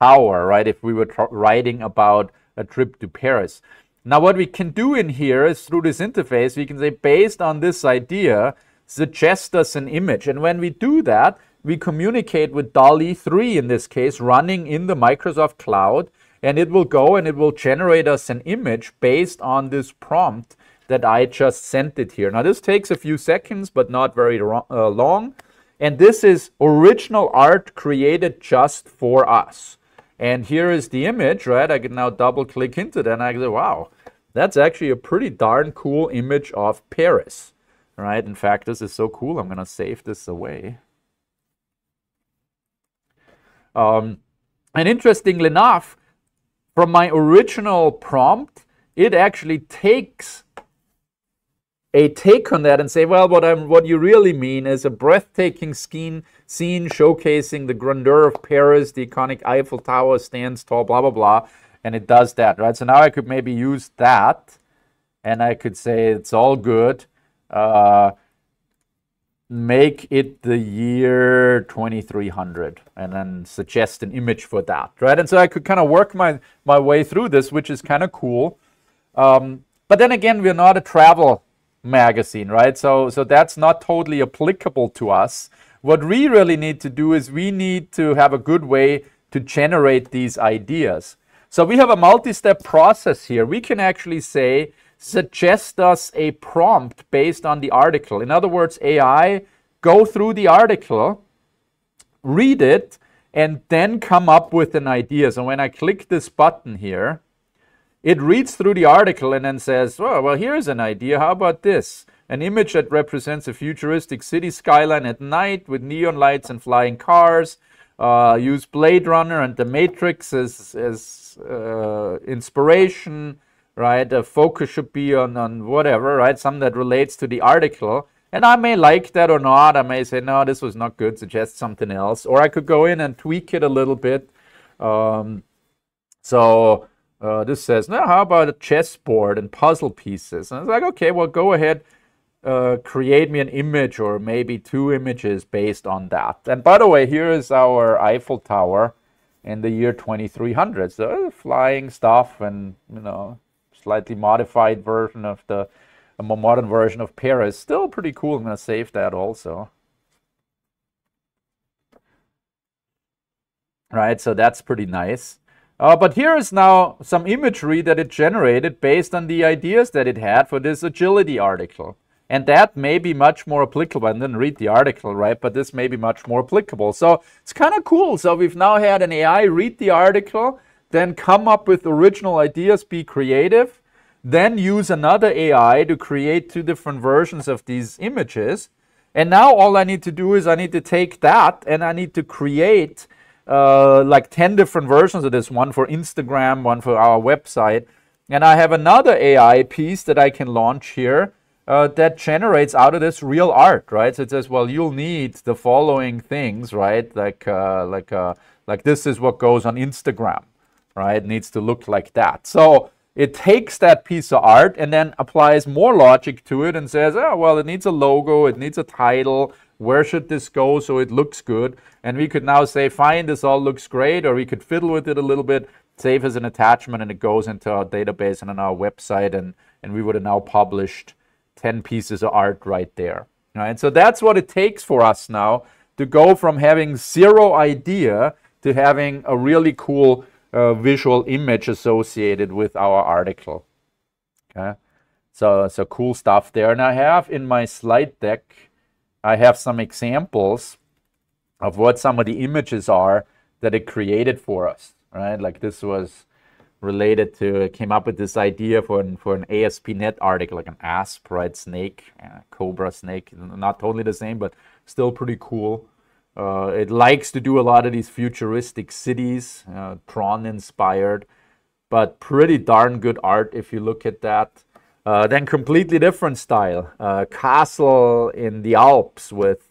Tower, right? If we were writing about a trip to Paris. Now, what we can do in here is through this interface, we can say, based on this idea, suggest us an image. And when we do that, we communicate with DALL-E 3 in this case, running in the Microsoft Cloud, and it will go and it will generate us an image based on this prompt that I just sent it here. Now, this takes a few seconds, but not very uh, long. And this is original art created just for us. And here is the image, right? I can now double click into that and I go, wow, that's actually a pretty darn cool image of Paris, right? In fact, this is so cool. I'm going to save this away. Um, and interestingly enough, from my original prompt, it actually takes a take on that and say, well, what I'm what you really mean is a breathtaking scene scene showcasing the grandeur of Paris, the iconic Eiffel Tower stands tall, blah blah blah, and it does that, right? So now I could maybe use that, and I could say it's all good. Uh, make it the year 2300 and then suggest an image for that right and so i could kind of work my my way through this which is kind of cool um, but then again we're not a travel magazine, right? So, so that's not totally applicable to us. What we really need to do is we need to have a good way to generate these ideas. So we have a multi-step process here. We can actually say, suggest us a prompt based on the article. In other words, AI, go through the article, read it, and then come up with an idea. So when I click this button here, it reads through the article and then says, oh, well, here's an idea. How about this? An image that represents a futuristic city skyline at night with neon lights and flying cars. Uh, use Blade Runner and The Matrix as, as uh, inspiration, right? A focus should be on, on whatever, right? Something that relates to the article. And I may like that or not. I may say, no, this was not good, suggest something else. Or I could go in and tweak it a little bit. Um, So uh, this says, now how about a chessboard and puzzle pieces? And was like, okay, well, go ahead, uh, create me an image or maybe two images based on that. And by the way, here is our Eiffel Tower in the year 2300. So flying stuff and, you know, slightly modified version of the, a more modern version of Paris. Still pretty cool. I'm going to save that also. Right, so that's pretty nice. Uh, but here is now some imagery that it generated based on the ideas that it had for this agility article. And that may be much more applicable. I didn't read the article, right? But this may be much more applicable. So it's kind of cool. So we've now had an AI read the article, then come up with original ideas, be creative, then use another AI to create two different versions of these images. And now all I need to do is I need to take that and I need to create uh, like 10 different versions of this one for Instagram, one for our website. And I have another AI piece that I can launch here uh, that generates out of this real art, right? So it says, well, you'll need the following things, right? Like, uh, like, uh, like this is what goes on Instagram, right? It needs to look like that. So it takes that piece of art and then applies more logic to it and says, oh, well, it needs a logo, it needs a title. Where should this go so it looks good? And we could now say, fine, this all looks great, or we could fiddle with it a little bit, save as an attachment, and it goes into our database and on our website, and, and we would have now published 10 pieces of art right there. Right? So that's what it takes for us now to go from having zero idea to having a really cool uh, visual image associated with our article. Okay, so so cool stuff there. And I have in my slide deck, I have some examples of what some of the images are that it created for us. Right, like this was related to came up with this idea for an, for an ASP.NET article, like an ASP, right? Snake, uh, Cobra snake, not totally the same, but still pretty cool. Uh, it likes to do a lot of these futuristic cities, uh, Tron inspired, but pretty darn good art if you look at that. Uh, then completely different style, uh, castle in the Alps with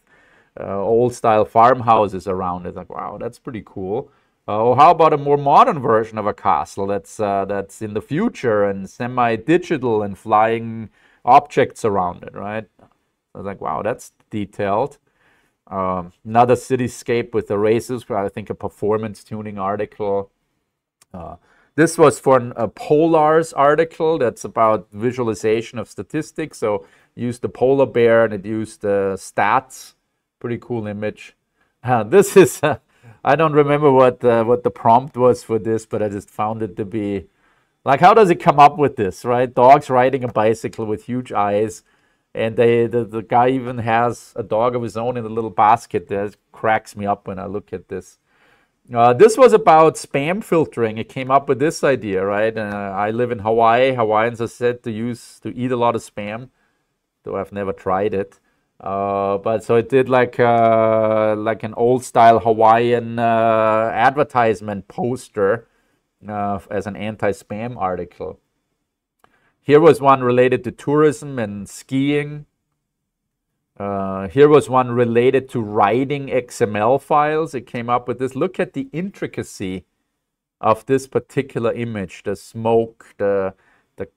uh, old style farmhouses around it. Like wow, that's pretty cool. Oh, how about a more modern version of a castle that's uh, that's in the future and semi-digital and flying objects around it, right? I was like, wow, that's detailed. Um, another cityscape with the races, I think a performance tuning article. Uh, this was for an, a Polars article that's about visualization of statistics. So used the polar bear and it used the stats. Pretty cool image. Uh, this is uh, I don't remember what uh, what the prompt was for this, but I just found it to be like, how does it come up with this, right? Dogs riding a bicycle with huge eyes, and they the, the guy even has a dog of his own in a little basket. That cracks me up when I look at this. Uh, this was about spam filtering. It came up with this idea, right? Uh, I live in Hawaii. Hawaiians are said to use to eat a lot of spam, though I've never tried it. Uh, but so it did like uh, like an old style Hawaiian uh, advertisement poster uh, as an anti-spam article. Here was one related to tourism and skiing. Uh, here was one related to writing XML files. It came up with this. Look at the intricacy of this particular image. The smoke, the the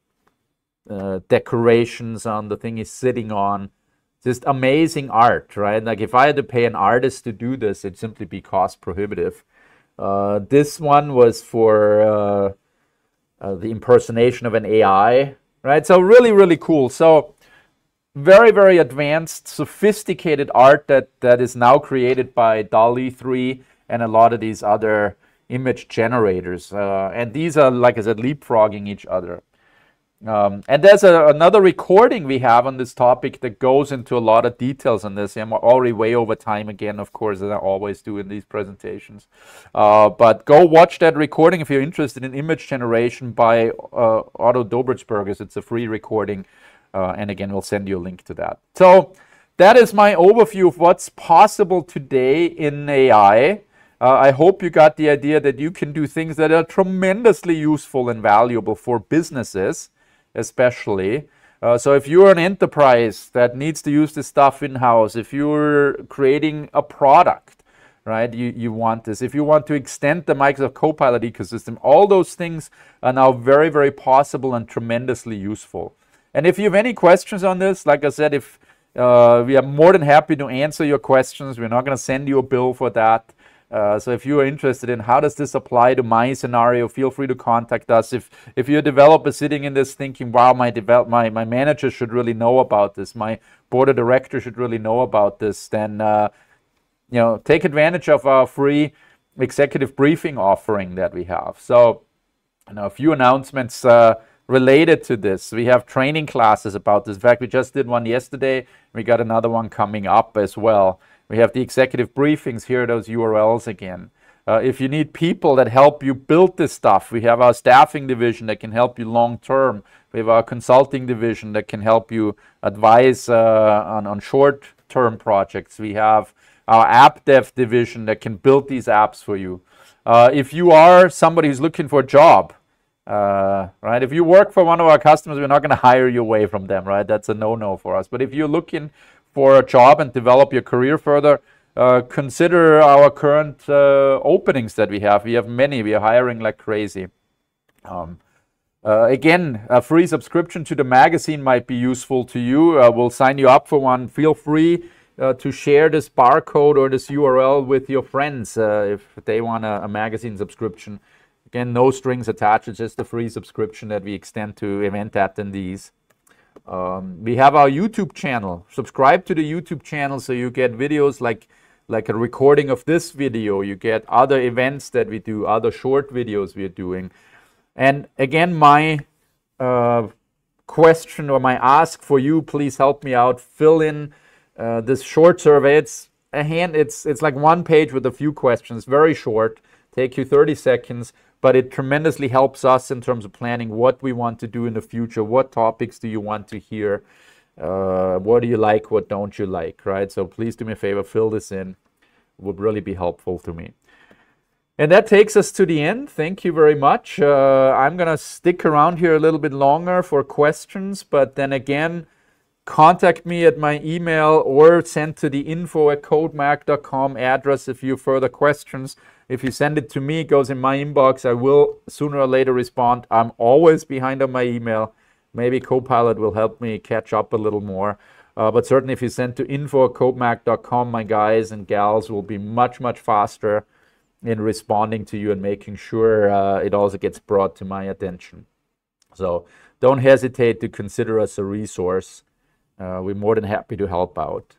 uh, decorations on the thing he's sitting on just amazing art, right? Like if I had to pay an artist to do this, it'd simply be cost prohibitive. Uh, this one was for uh, uh, the impersonation of an AI, right? So really, really cool. So very, very advanced, sophisticated art that that is now created by DALL-E 3 and a lot of these other image generators. Uh, and these are, like I said, leapfrogging each other. Um, and there's a, another recording we have on this topic that goes into a lot of details on this. I'm already way over time again, of course, as I always do in these presentations. Uh, but go watch that recording if you're interested in image generation by uh, Otto Dobretsbergers. It's a free recording. Uh, and again, we'll send you a link to that. So that is my overview of what's possible today in AI. Uh, I hope you got the idea that you can do things that are tremendously useful and valuable for businesses especially. Uh, so if you're an enterprise that needs to use this stuff in-house, if you're creating a product, right? You, you want this. If you want to extend the Microsoft Copilot ecosystem, all those things are now very, very possible and tremendously useful. And if you have any questions on this, like I said, if uh, we are more than happy to answer your questions. We're not going to send you a bill for that. Uh, so if you are interested in how does this apply to my scenario, feel free to contact us. If if you're a developer sitting in this thinking, wow, my develop my, my manager should really know about this, my board of directors should really know about this, then uh, you know take advantage of our free executive briefing offering that we have. So you know a few announcements uh, related to this. We have training classes about this. In fact, we just did one yesterday. We got another one coming up as well. We have the executive briefings. Here are those URLs again. Uh, if you need people that help you build this stuff, we have our staffing division that can help you long term. We have our consulting division that can help you advise uh, on, on short term projects. We have our app dev division that can build these apps for you. Uh, if you are somebody who's looking for a job, uh, right? If you work for one of our customers, we're not going to hire you away from them, right? That's a no-no for us. But if you're looking for a job and develop your career further, uh, consider our current uh, openings that we have. We have many. We are hiring like crazy. Um, uh, again, a free subscription to the magazine might be useful to you. Uh, we'll sign you up for one. Feel free uh, to share this barcode or this URL with your friends if they want a, a, magazine subscription. Again, no strings attached. It's just a free subscription that we extend to event attendees. Um, we have our YouTube channel. Subscribe to the YouTube channel so you get videos like like a recording of this video. You get other events that we do, other short videos we're doing. And again, my uh, question or my ask for you, please help me out. Fill in uh, this short survey. It's a hand. It's it's like one page with a few questions, very short. Take you 30 seconds but it tremendously helps us in terms of planning what we want to do in the future. What topics do you want to hear? Uh, what do you like? What don't you like? Right. So please do me a favor, fill this in. It would really be helpful to me. And that takes us to the end. Thank you very much. Uh, I'm going to stick around here a little bit longer for questions, but then again, contact me at my email or send to the info at codemag.com address if you have further questions. If you send it to me, it goes in my inbox. I will sooner or later respond. I'm always behind on my email. Maybe Copilot will help me catch up a little more. Uh, but certainly, if you send to info at codemag.com, my guys and gals will be much, much faster in responding to you and making sure uh, it also gets brought to my attention. So don't hesitate to consider us a resource. Uh, we're more than happy to help out.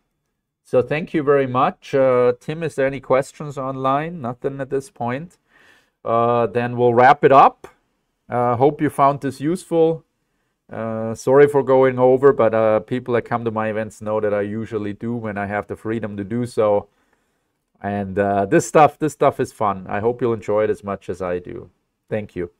So thank you very much. Uh, Tim, is there any questions online? Nothing at this point. Uh, then we'll wrap it up. Uh, hope you found this useful. Uh, sorry for going over, but uh, people that come to my events know that I usually do when I have the freedom to do so. And uh, this stuff, this stuff is fun. I hope you'll enjoy it as much as I do. Thank you.